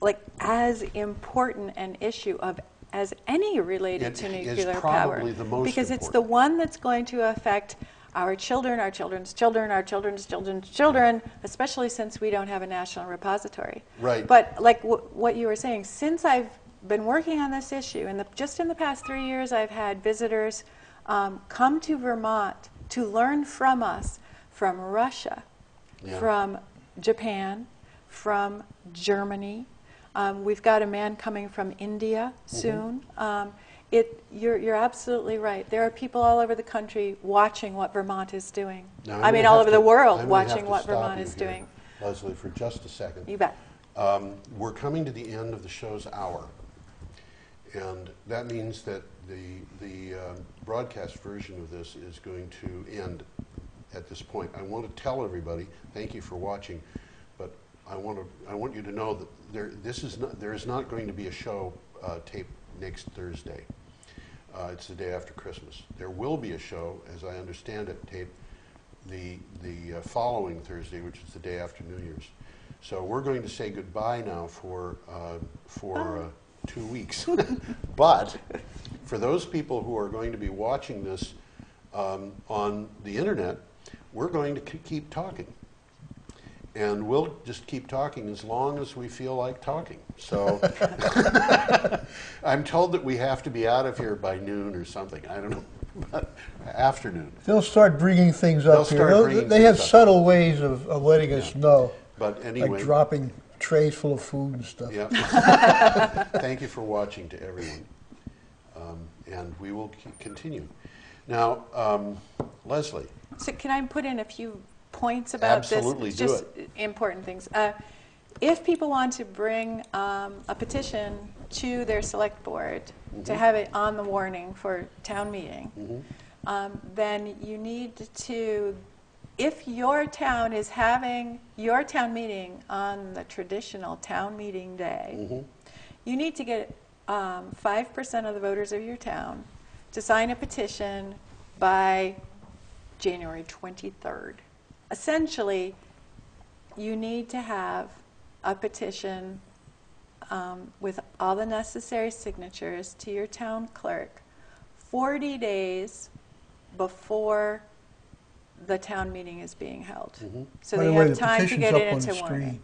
like as important an issue of as any related It to nuclear power. probably the most because it's the one that's going to affect our children, our children's children, our children's children's children, especially since we don't have a national repository. Right. But like w- what you were saying, since I've been working on this issue, and just in the past three years, I've had visitors um, come to Vermont to learn from us from Russia, Yeah. from Japan, from Germany. Um, we've got a man coming from India Mm-hmm. soon. Um, it, you're, you're absolutely right. There are people all over the country watching what Vermont is doing. Now, I'm mean, all over the world I'm gonna have watching what Vermont is here, doing. Leslie, for just a second. You bet. Um, we're coming to the end of the show's hour. And that means that the, the um, broadcast version of this is going to end at this point. I want to tell everybody, thank you for watching, I want to, I want you to know that there, this is not, there is not going to be a show uh, taped next Thursday. Uh, it's the day after Christmas. There will be a show, as I understand it, taped the, the uh, following Thursday, which is the day after New Year's. So we're going to say goodbye now for, uh, for uh, two weeks. but for those people who are going to be watching this um, on the internet, we're going to keep talking. And we'll just keep talking as long as we feel like talking. So I'm told that we have to be out of here by noon or something. I don't know, but afternoon. They'll start bringing things They'll up here. start They'll- bringing They have things up. subtle ways of, of letting us know, But anyway. like dropping trays full of food and stuff. Yeah. Thank you for watching to everyone. Um, and we will c- continue. Now, um, Leslie, So can I put in a few points about Absolutely, this? do Just important things. Uh, if people want to bring um, a petition to their select board to have it on the warning for town meeting, um, then you need to, if your town is having your town meeting on the traditional town meeting day, you need to get um, 5% of the voters of your town to sign a petition by January 23rd. Essentially, you need to have a petition um, with all the necessary signatures to your town clerk 40 days before the town meeting is being held. So By they the way, have the time to petition's get up it on into the warning. screen.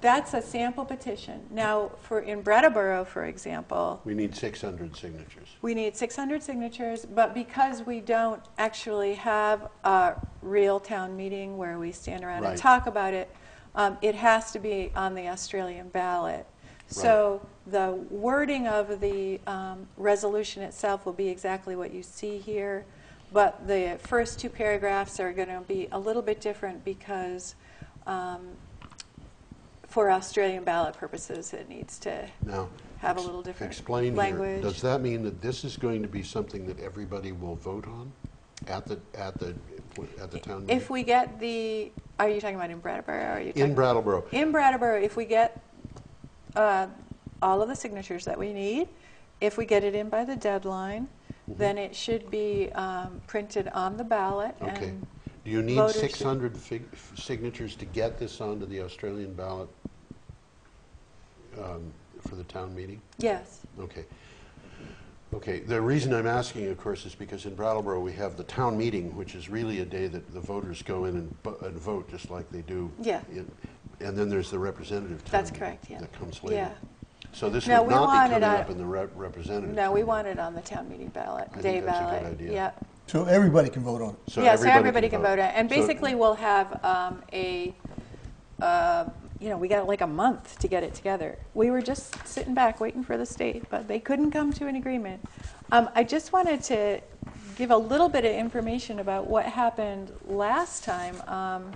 That's a sample petition. Now, for in Brattleboro, for example, we need 600 signatures. we need 600 signatures, but because we don't actually have a real town meeting where we stand around Right. and talk about it, um, it has to be on the Australian ballot. So the wording of the um, resolution itself will be exactly what you see here, but the first two paragraphs are going to be a little bit different because um, for Australian ballot purposes, it needs to Now, have a little different Explain language. here, does that mean that this is going to be something that everybody will vote on at the, at the, at the town meeting? If we get the, are you talking about in Brattleboro? or Are you In Brattleboro, In Brattleboro, if we get uh, all of the signatures that we need, if we get it in by the deadline, Mm-hmm. then it should be um, printed on the ballot. okay. and Do you need 600 fig- signatures to get this onto the Australian ballot um, for the town meeting? Yes, Okay. Okay, the reason I'm asking, of course, is because in Brattleboro, we have the town meeting, which is really a day that the voters go in and and vote, just like they do. Yeah. in- And then there's the representative town. That's correct, yeah. That comes later. Yeah. So this No, would we not want be it coming on- up in the rep- representative. no, we town want it on the town meeting ballot, I think day that's a good ballot. idea. Yeah. So everybody can vote on it. meeting. Yeah, so everybody can vote. On. And So- basically, we'll have um, a, uh, you know, we got like a month to get it together. We were just sitting back waiting for the state, but they couldn't come to an agreement. Um, I just wanted to give a little bit of information about what happened last time. Um,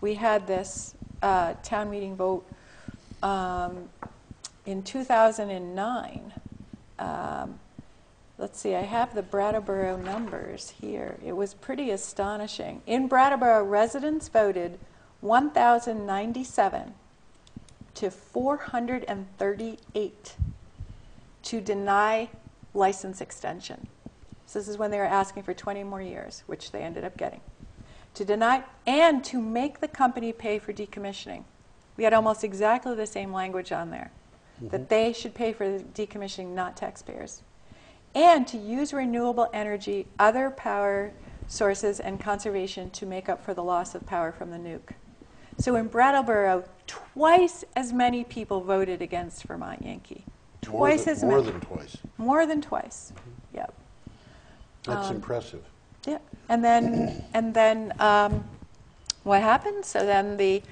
we had this uh, town meeting vote um, in 2009. Um, let's see, I have the Brattleboro numbers here. It was pretty astonishing. In Brattleboro, residents voted 1,097 to 438 to deny license extension. So this is when they were asking for 20 more years, which they ended up getting. To deny and to make the company pay for decommissioning. We had almost exactly the same language on there mm-hmm. that they should pay for the decommissioning, not taxpayers. And to use renewable energy, other power sources, and conservation to make up for the loss of power from the nuke. So in Brattleboro, twice as many people voted against Vermont Yankee. Twice than- as More many. More than twice. More than twice. Yep. That's Um, impressive. Yeah, and then, and then um, what happened? So then the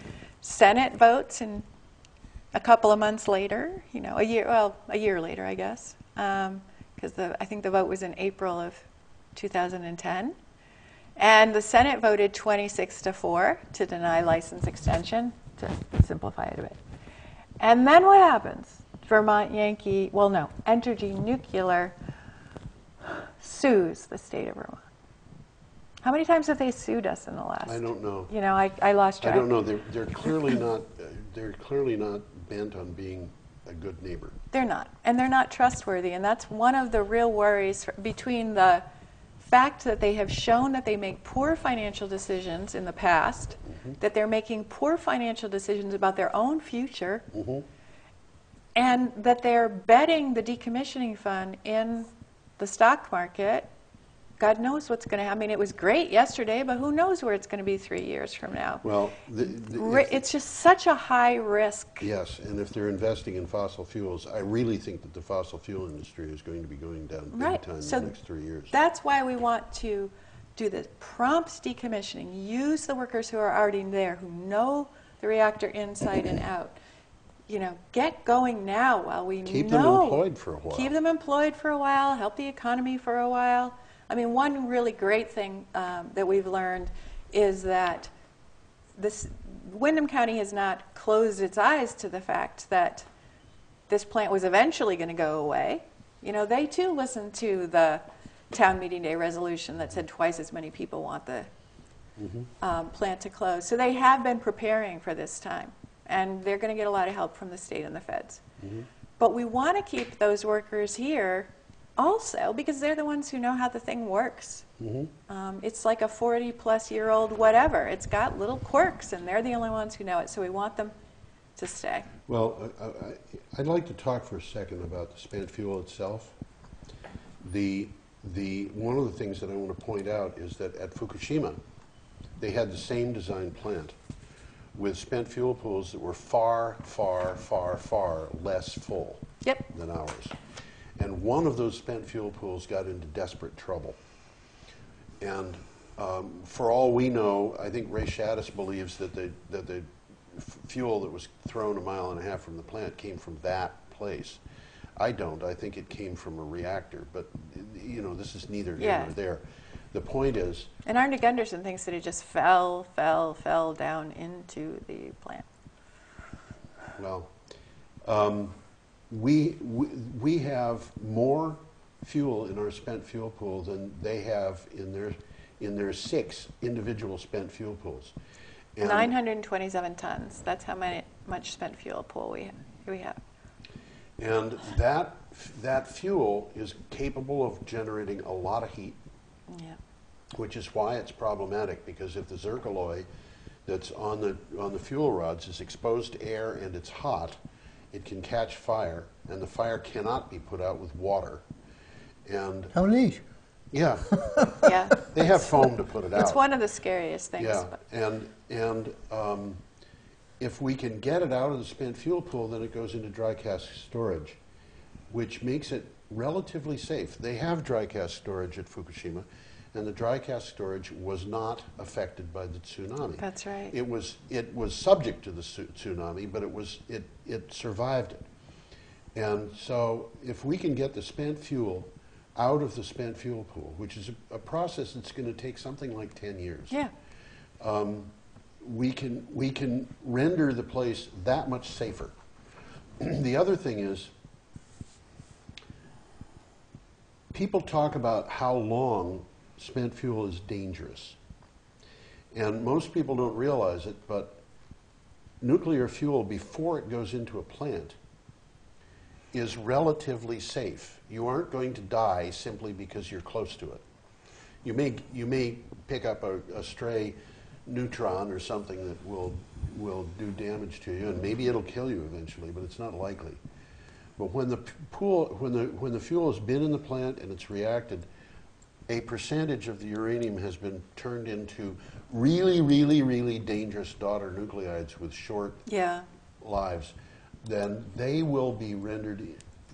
Senate votes, and a couple of months later, you know, a year, well, a year later, I guess, because the I think the vote was in April of 2010, and the Senate voted 26 to four to deny license extension. To simplify it a bit, and then what happens? Vermont Yankee, well, no, Entergy Nuclear sues the state of Vermont. How many times have they sued us in the last? I don't know. You know, I, I lost track. I don't know, they're, they're clearly not, uh, they're clearly not bent on being a good neighbor. They're not, and they're not trustworthy, and that's one of the real worries for, between the fact that they have shown that they make poor financial decisions in the past, mm-hmm. that they're making poor financial decisions about their own future, mm-hmm. and that they're betting the decommissioning fund in the stock market. God knows what's going to happen. I mean, it was great yesterday, but who knows where it's going to be three years from now? Well, the- the- if- It's just such a high risk. Yes, and if they're investing in fossil fuels, I really think that the fossil fuel industry is going to be going down big Right. time in the next three years. That's why we want to do the prompt decommissioning. Use the workers who are already there, who know the reactor inside and out. You know, get going now while we Keep them employed for a while. Keep them employed for a while. Help the economy for a while. I mean, one really great thing um, that we've learned is that this Windham County has not closed its eyes to the fact that this plant was eventually going to go away. You know, they too listened to the town meeting day resolution that said twice as many people want the um, plant to close. So they have been preparing for this time, and they're going to get a lot of help from the state and the feds. But we want to keep those workers here also because they're the ones who know how the thing works. Um, it's like a 40 plus year old whatever. It's got little quirks, and they're the only ones who know it. So we want them to stay. Well, I- I- I'd like to talk for a second about the spent fuel itself. The, the, one of the things that I want to point out is that at Fukushima, they had the same design plant with spent fuel pools that were far, far, far, far less full Yep. than ours. And one of those spent fuel pools got into desperate trouble. And um, for all we know, I think Ray Shadis believes that the, that the f- fuel that was thrown a mile and a half from the plant came from that place. I don't. I think it came from a reactor. But, you know, this is neither here Yeah. nor there. The point is, And Arnie Gundersen thinks that it just fell, fell, fell down into the plant. well, um, we, we, we have more fuel in our spent fuel pool than they have in their, in their six individual spent fuel pools. And- 927 tons. That's how many, much spent fuel pool we, we have. And that, that fuel is capable of generating a lot of heat, Yeah. which is why it's problematic, because if the zircaloy that's on the, on the fuel rods is exposed to air and it's hot, it can catch fire, and the fire cannot be put out with water. And, How neat. yeah, Yeah. they have foam to put it out. It's one of the scariest things. Yeah, but- and, and um, if we can get it out of the spent fuel pool, then it goes into dry cask storage, which makes it relatively safe. They have dry cask storage at Fukushima, and the dry cask storage was not affected by the tsunami. That's right. It was, it was subject to the su- tsunami, but it was, it, it survived it. And so if we can get the spent fuel out of the spent fuel pool, which is a, a process that's going to take something like 10 years Yeah. Um, we can we can render the place that much safer. the other thing is people talk about how long spent fuel is dangerous. And most people don't realize it, but nuclear fuel before it goes into a plant is relatively safe. You aren't going to die simply because you're close to it. You may, you may pick up a, a stray neutron or something that will, will do damage to you, and maybe it'll kill you eventually, but it's not likely. But when the pool, when the, when the fuel has been in the plant and it's reacted, a percentage of the uranium has been turned into really, really, really dangerous daughter nuclides with short Yeah. lives, then they will be rendered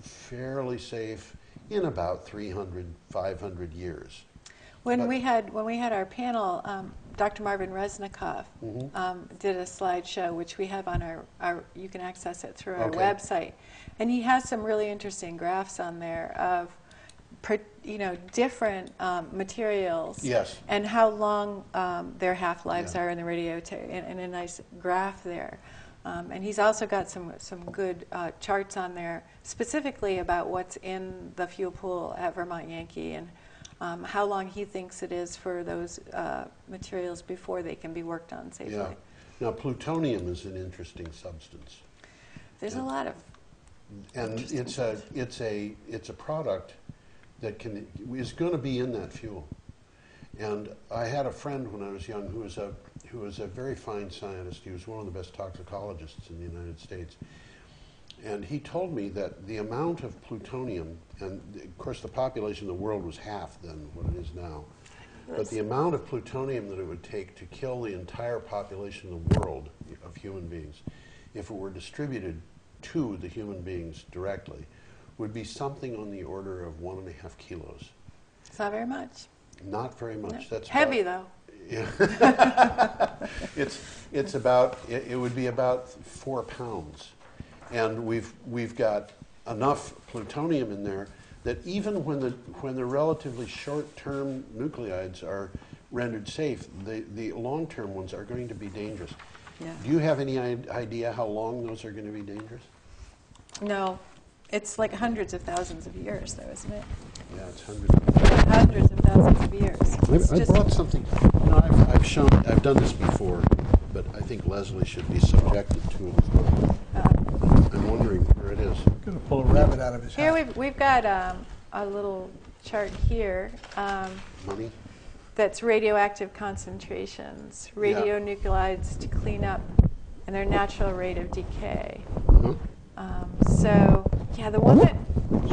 fairly safe in about 300, 500 years. When But- we had when we had our panel, um, Dr. Marvin Resnikoff Mm-hmm. um, did a slideshow, which we have on our, our you can access it through our Okay. website, and he has some really interesting graphs on there of, you know, different um, materials. Yes. And how long um, their half lives Yeah. are in the radio, and, and a nice graph there. Um, and he's also got some some good uh, charts on there specifically about what's in the fuel pool at Vermont Yankee and um, how long he thinks it is for those uh, materials before they can be worked on safely. Yeah. Now, plutonium is an interesting substance. There's Yeah. a lot of And it's a, it's a, it's a product that can, is going to be in that fuel. And I had a friend when I was young who was a, who was a very fine scientist. He was one of the best toxicologists in the United States. And he told me that the amount of plutonium, and of course the population of the world was half then what it is now, but the amount of plutonium that it would take to kill the entire population of the world of human beings, if it were distributed to the human beings directly, would be something on the order of one and a half kilos. it's not very much. Not very much. No. That's heavy about- though. yeah. it's it's about it, it would be about four pounds, and we've we've got enough plutonium in there that even when the when the relatively short-term nuclides are rendered safe, the the long-term ones are going to be dangerous. Yeah. Do you have any i- idea how long those are going to be dangerous? No, it's like hundreds of thousands of years, though, isn't it? Yeah, it's hundreds. Hundreds of thousands of years. It's I, I just- brought something. You know, I've, I've shown, I've done this before, but I think Leslie should be subjected to it. uh, I'm wondering where it is. Gonna pull a rabbit out of his Here hat. we've, we've got um, a little chart here um, Money? that's radioactive concentrations, radionucleotides to clean up, and their natural rate of decay. Uh-huh. Um, so, yeah, the one that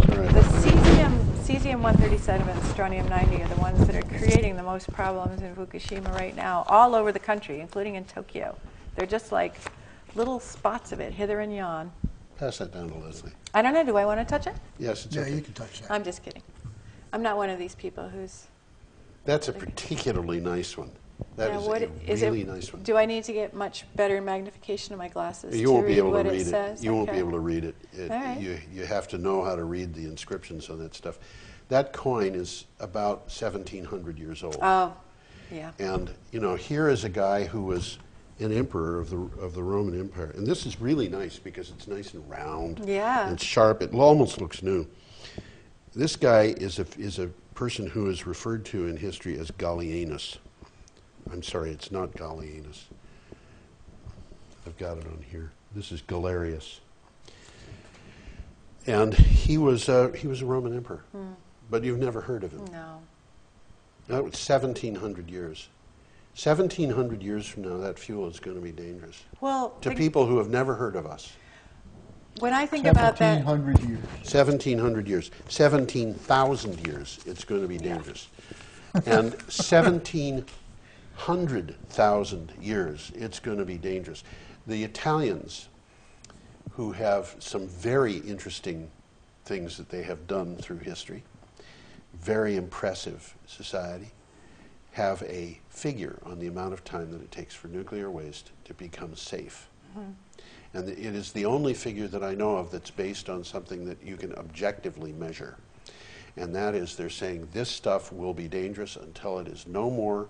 Sorry. the cesium, cesium 137 and strontium 90 are the ones that are creating the most problems in Fukushima right now, all over the country, including in Tokyo. They're just like little spots of it, hither and yon. Pass that down to Leslie. I don't know. Do I want to touch it? Yes, it's Yeah, okay. you can touch that. I'm just kidding. I'm not one of these people who's. That's a particularly nice one. That Yeah, is what a is really it, nice one. Do I need to get much better magnification of my glasses? You won't be able to read it. it. You won't be able to read it. It- right. You, you have to know how to read the inscriptions on that stuff. That coin is about 1,700 years old. Oh, yeah. And, you know, here is a guy who was an emperor of the of the Roman Empire. And this is really nice because it's nice and round. Yeah. And sharp. It almost looks new. This guy is a is a person who is referred to in history as Gallienus. I'm sorry, it's not Gallienus. I've got it on here. This is Galerius. And he was uh, he was a Roman emperor, but you've never heard of him. No. That was 1,700 years. 1,700 years from now, that fuel is going to be dangerous Well, to people who have never heard of us. when I think about that, 1,700 years. 1,700 years, 17,000 years, it's going to be dangerous. And 1,700,000 years, it's going to be dangerous. The Italians, who have some very interesting things that they have done through history, very impressive society, have a figure on the amount of time that it takes for nuclear waste to become safe. Mm-hmm. And it is the only figure that I know of that's based on something that you can objectively measure. And that is they're saying this stuff will be dangerous until it is no more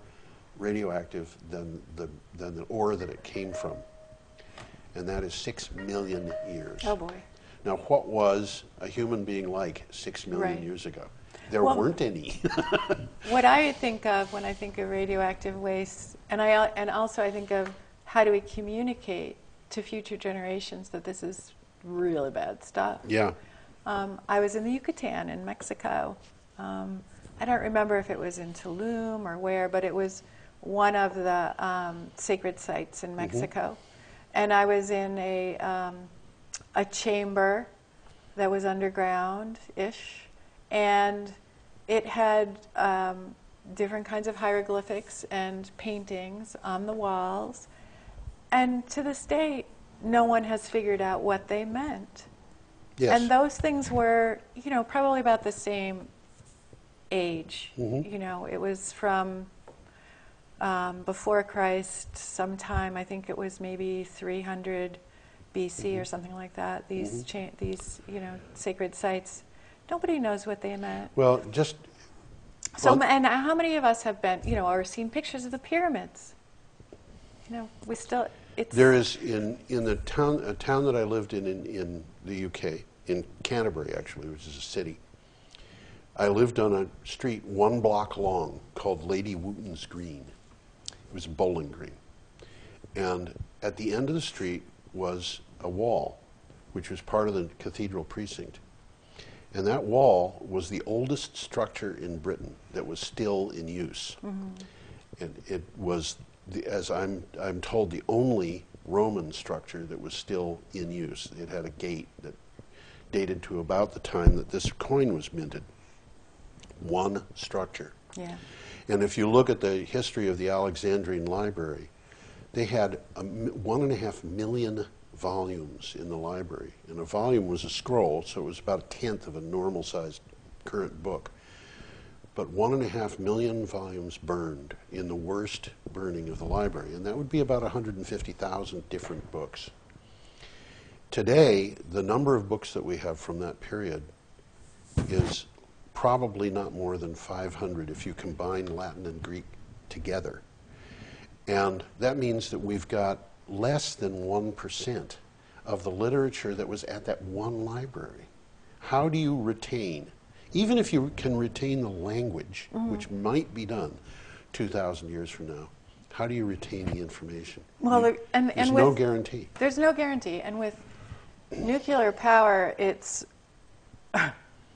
radioactive than the, than the ore that it came from. And that is six million years. oh boy. Now, what was a human being like six million Right. years ago? There Well- weren't any. What I think of when I think of radioactive waste, and I and also I think of how do we communicate to future generations that this is really bad stuff. yeah. Um, I was in the Yucatan in Mexico. Um, I don't remember if it was in Tulum or where, but it was one of the um, sacred sites in Mexico. And I was in a, um, a chamber that was underground ish, and it had um, different kinds of hieroglyphics and paintings on the walls. And to this day, no one has figured out what they meant. Yes. And those things were, you know, probably about the same age. Mhm. You know, it was from um, before Christ, sometime I think it was maybe 300 BC Mm-hmm. or something like that. These cha- these you know sacred sites. Nobody knows what they meant. well, just So, Well- and how many of us have been, you know, or seen pictures of the pyramids? You know, we still. It's There is in, in the town a town that I lived in, in in the UK in Canterbury actually, which is a city. I lived on a street one block long called Lady Wootton's Green. It was bowling green, and at the end of the street was a wall, which was part of the cathedral precinct. And that wall was the oldest structure in Britain that was still in use. Mm-hmm. And it was, the, as I'm, I'm told, the only Roman structure that was still in use. It had a gate that dated to about the time that this coin was minted. One structure. yeah. And if you look at the history of the Alexandrian Library, they had a one and a half million volumes in the library. And a volume was a scroll, so it was about a tenth of a normal sized current book. But one and a half million volumes burned in the worst burning of the library. And that would be about 150,000 different books. Today, the number of books that we have from that period is probably not more than 500 if you combine Latin and Greek together. And that means that we've got less than 1% of the literature that was at that one library. How do you retain, even if you can retain the language, mm-hmm. which might be done 2,000 years from now, how do you retain the information? Well, You- there- and- there's and no with- guarantee. There's no guarantee, and with nuclear power, it's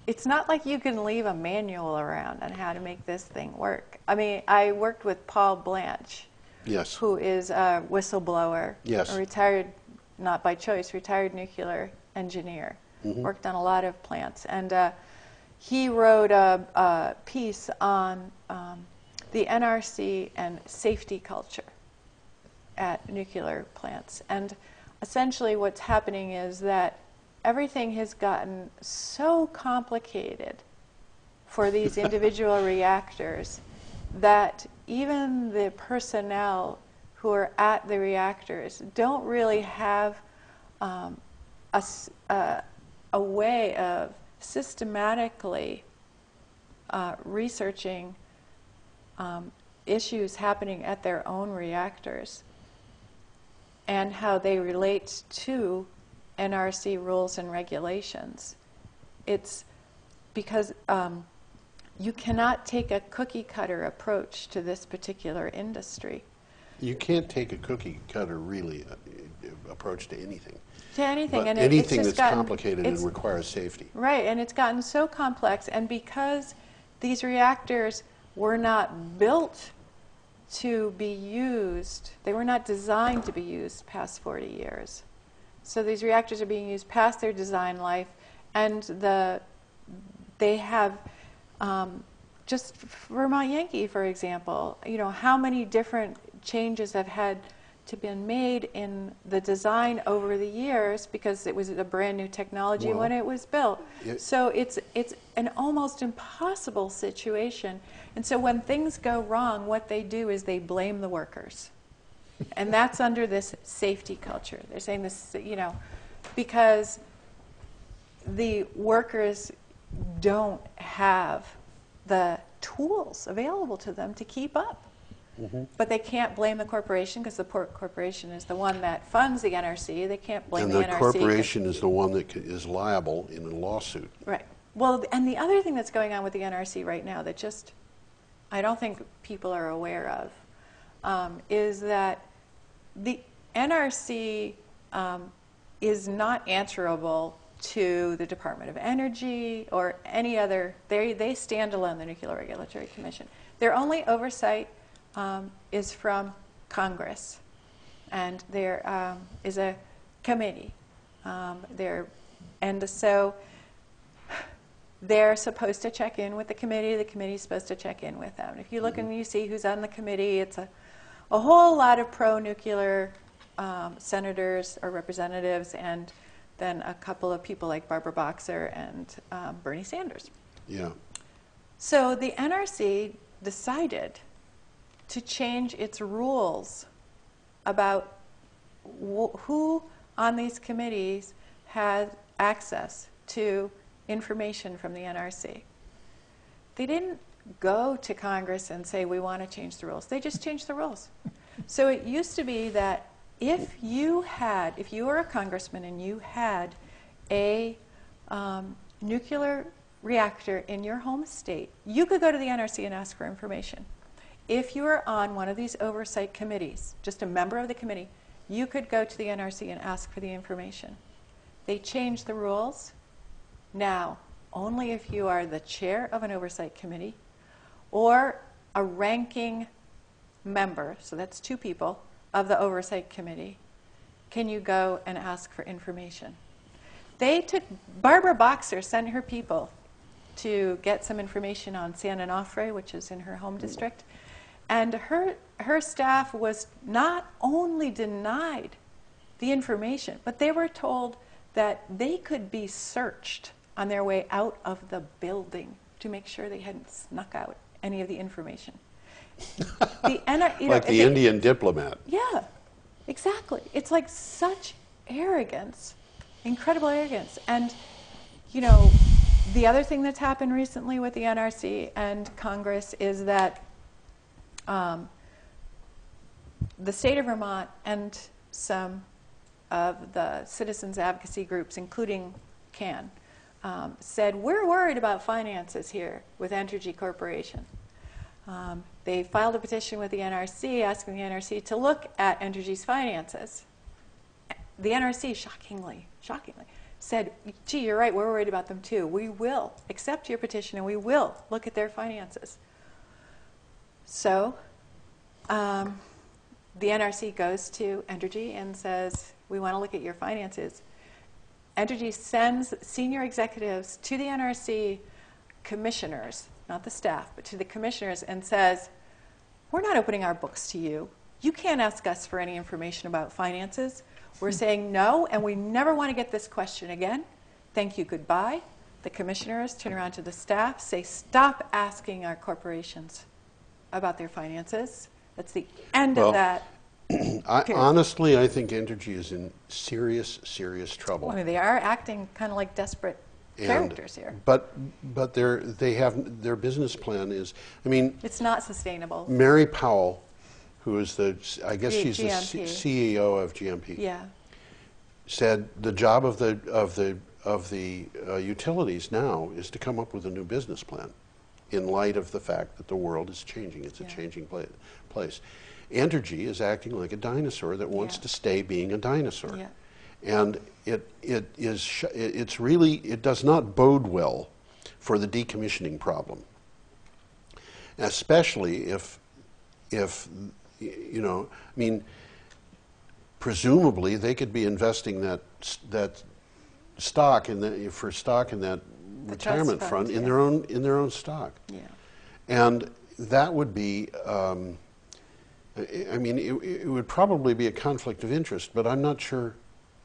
it's not like you can leave a manual around on how to make this thing work. I mean, I worked with Paul Blanch, Yes. who is a whistleblower, Yes. a retired, not by choice, retired nuclear engineer, Mm-hmm. worked on a lot of plants, and uh, he wrote a, a piece on um, the NRC and safety culture at nuclear plants. And essentially, what's happening is that everything has gotten so complicated for these individual reactors that even the personnel who are at the reactors don't really have um, a, a way of systematically uh, researching um, issues happening at their own reactors. and how they relate to NRC rules and regulations. It's because um, you cannot take a cookie cutter approach to this particular industry. You can't take a cookie cutter really uh, approach to anything. To anything, But and anything that's gotten- complicated and requires safety. Right, and it's gotten so complex, and because these reactors were not built to be used, they were not designed to be used past 40 years. So these reactors are being used past their design life, and the they have um, just Vermont Yankee, for example. You know how many different changes have had to been made in the design over the years because it was a brand new technology Well, when it was built. it- so it's it's an almost impossible situation. And so when things go wrong, what they do is they blame the workers. And that's under this safety culture. They're saying this, you know, because the workers don't have the tools available to them to keep up. But they can't blame the corporation because the por- corporation is the one that funds the NRC. They can't blame And the, the NRC. corporation is the one that is liable in a lawsuit. Right. Well, and the other thing that's going on with the NRC right now that just I don't think people are aware of um, is that the NRC um, is not answerable to the Department of Energy or any other. They they stand alone. The Nuclear Regulatory Commission. Their only oversight um, is from Congress, and there um, is a committee. Um, there, and so they're supposed to check in with the committee. The committee's supposed to check in with them. And if you look and you see who's on the committee, it's a, a whole lot of pro-nuclear um, senators or representatives, and then a couple of people like Barbara Boxer and um, Bernie Sanders. Yeah. So the NRC decided to change its rules about wh- who on these committees had access to information from the NRC. They didn't go to Congress and say, we want to change the rules. They just changed the rules. So it used to be that if you had, if you were a congressman and you had a um, nuclear reactor in your home state, you could go to the NRC and ask for information. If you were on one of these oversight committees, just a member of the committee, you could go to the NRC and ask for the information. They changed the rules. Now, only if you are the chair of an oversight committee or a ranking member, so that's two people, of the oversight committee, can you go and ask for information. They took, Barbara Boxer sent her people to get some information on San Onofre, which is in her home district. And her, her staff was not only denied the information, but they were told that they could be searched on their way out of the building to make sure they hadn't snuck out any of the information. the, NR you know, Like the they- Indian diplomat. yeah, exactly. It's like such arrogance, incredible arrogance. And, you know, the other thing that's happened recently with the NRC and Congress is that um, the state of Vermont and some of the citizens advocacy groups, including CAN, um, said, We're worried about finances here with Entergy Corporation. Um, they filed a petition with the NRC asking the NRC to look at Entergy's finances. The NRC, shockingly, shockingly, said, gee, you're right, we're worried about them too. We will accept your petition and we will look at their finances. So um, the NRC goes to Entergy and says, we want to look at your finances. Entergy sends senior executives to the NRC commissioners, not the staff, but to the commissioners and says, We're not opening our books to you. You can't ask us for any information about finances. We're hmm. saying no, and we never want to get this question again. Thank you, goodbye. The commissioners turn around to the staff, say, Stop asking our corporations about their finances. That's the end Well, of that. I, honestly, I think Entergy is in serious, serious trouble. I mean, they are acting kind of like desperate And- characters here. But but their they have their business plan is. I mean, It's not sustainable. Mary Powell, who is the, I guess G- she's the C- CEO of GMP, Yeah. said the job of the, of the, of the uh, utilities now is to come up with a new business plan in light of the fact that the world is changing. It's a changing pla- place. Entergy is acting like a dinosaur that wants Yeah. to stay being a dinosaur. Yeah. And it, it is, sh- it's really, it does not bode well for the decommissioning problem. Especially if, if, you know, I mean, presumably they could be investing that, that stock in the, for stock in that The retirement fund, fund in yeah. their own, in their own stock. Yeah. And that would be, um, I mean, it, it would probably be a conflict of interest, but I'm not sure,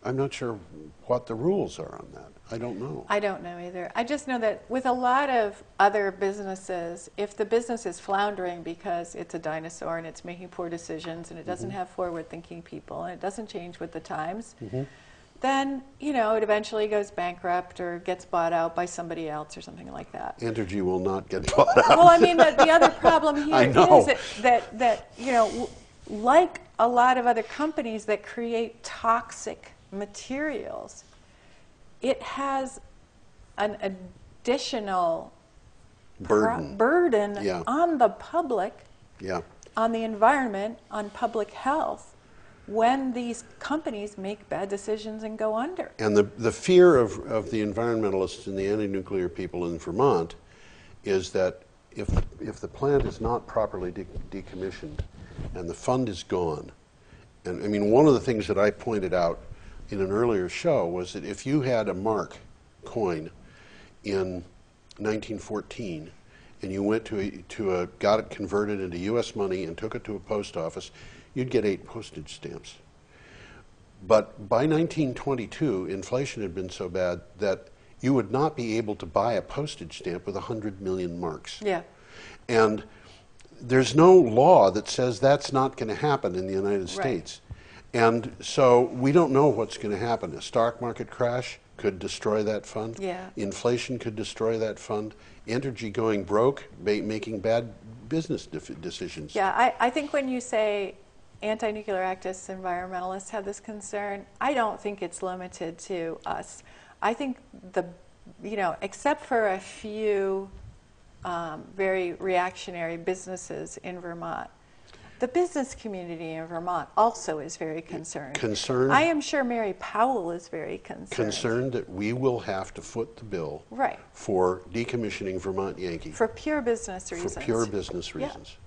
I'm not sure what the rules are on that. I don't know. I don't know either. I just know that with a lot of other businesses, if the business is floundering because it's a dinosaur and it's making poor decisions and it doesn't mm-hmm. have forward thinking people and it doesn't change with the times, mm-hmm. Then, you know, it eventually goes bankrupt or gets bought out by somebody else or something like that. Entergy will not get bought out. well, I mean, the, the other problem here is that, that, that, you know, like a lot of other companies that create toxic materials, it has an additional Burden. burden Yeah. on the public, Yeah. on the environment, on public health, when these companies make bad decisions and go under. And the, the fear of, of the environmentalists and the anti-nuclear people in Vermont is that if, if the plant is not properly de- decommissioned and the fund is gone, and I mean, one of the things that I pointed out in an earlier show was that if you had a mark coin in 1914 and you went to a, to a, got it converted into U.S. money and took it to a post office, you'd get eight postage stamps. But by 1922, inflation had been so bad that you would not be able to buy a postage stamp with 100 million marks. Yeah. And there's no law that says that's not going to happen in the United States. Right. And so we don't know what's going to happen. A stock market crash could destroy that fund. Yeah. Inflation could destroy that fund. Entergy going broke, making bad business decisions. Yeah, I, I think when you say anti-nuclear activists, environmentalists have this concern, I don't think it's limited to us. I think the, you know, except for a few um, very reactionary businesses in Vermont, the business community in Vermont also is very concerned. Concerned? I am sure Mary Powell is very concerned. Concerned that we will have to foot the bill Right. for decommissioning Vermont Yankee. For pure business reasons. For pure business reasons. yeah.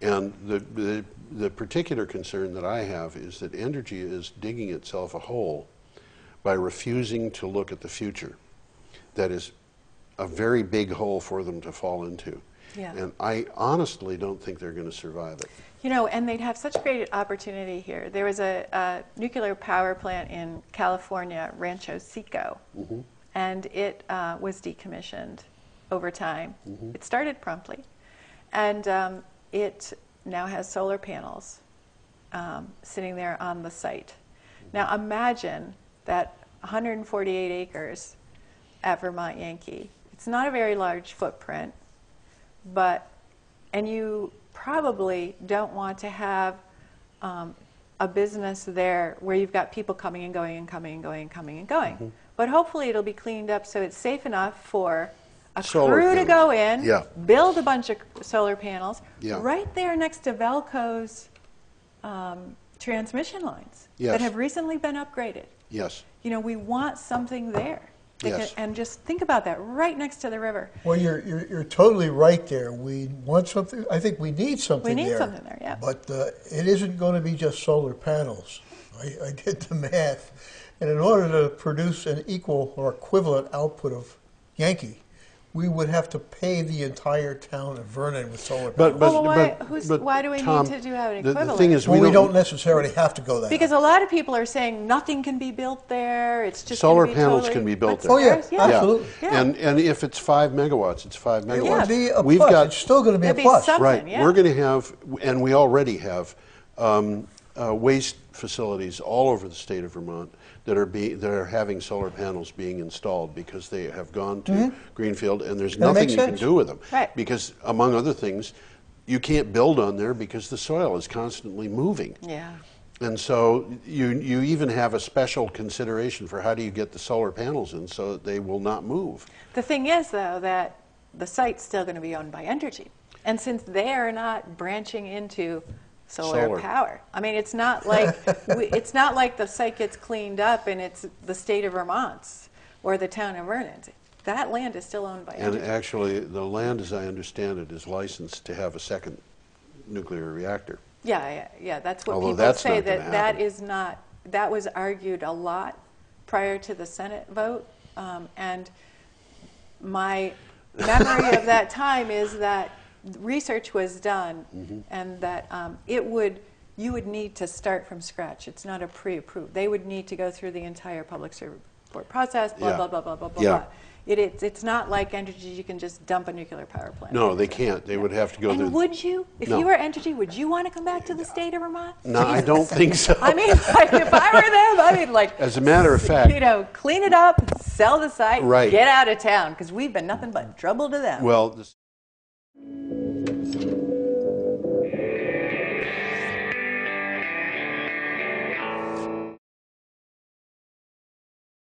And the, the, the particular concern that I have is that Entergy is digging itself a hole by refusing to look at the future. That is a very big hole for them to fall into. Yeah. And I honestly don't think they're going to survive it. You know, and they'd have such great opportunity here. There was a, a nuclear power plant in California, Rancho Seco, and it uh, was decommissioned over time. It started promptly, and um, it now has solar panels um, sitting there on the site. Now imagine that 148 acres at Vermont Yankee. It's not a very large footprint, but and you probably don't want to have um, a business there where you've got people coming and going and coming and going and coming and going. Mm-hmm. But hopefully it'll be cleaned up so it's safe enough for a Solar crew to go in, Yeah. build a bunch of solar panels Yeah. right there next to Velco's um, transmission lines Yes. that have recently been upgraded. Yes. You know, we want something there. Yes. can- and just think about that right next to the river. Well, you're, you're, you're totally right there. We want something, I think we need something We need there. something there, yeah. But uh, it isn't going to be just solar panels. I, I did the math. And in order to produce an equal or equivalent output of Yankee, we would have to pay the entire town of Vernon with solar But, panels. but, Well, why- but, who's- but, why do we need to do have an the- The thing is, well, we we don't necessarily have to go that Because high. a lot of people are saying nothing can be built there. It's just Solar gonna be panels totally- can be built But there. Oh, yeah, there's- Yeah. absolutely. Yeah. And, and if it's five megawatts, it's five megawatts. It would be a We've plus. got, it's still going to be It'd a be plus. some- Right. Yeah. We're going to have, and we already have, um, uh, waste facilities all over the state of Vermont that are be, that are having solar panels being installed because they have gone to mm-hmm. Greenfield and there's. That nothing you can do with them. Right. Because among other things, you can't build on there because the soil is constantly moving. Yeah. And so you, you even have a special consideration for how do you get the solar panels in so that they will not move. The thing is, though, that the site's still going to be owned by Entergy. And since they're not branching into solar, Solar. power, I mean, it's not like we, it's not like the site gets cleaned up and it's the state of Vermont's or the town of Vernon's. That land is still owned by And Entergy. actually, the land, as I understand it, is licensed to have a second nuclear reactor. Yeah, yeah, yeah. That's what Although people that's say. That that is not. That was argued a lot prior to the Senate vote, um, and my memory of that time is that research was done, Mm-hmm. and that um, it would. You would need to start from scratch. It's not a pre-approved. They would need to go through the entire public service report process. Blah Yeah. blah blah blah blah blah. Yeah. blah. It, it's it's not like Entergy You can just dump a nuclear power plant. No, they can't. They would have to go And through. would you, if No. you were Entergy, would you want to come back to the state of Vermont? No, I don't think so. I mean, like, if I were them, I mean, like, As a matter of fact, you know, clean it up, sell the site, Right. get out of town, because we've been nothing but trouble to them. well, Thank you.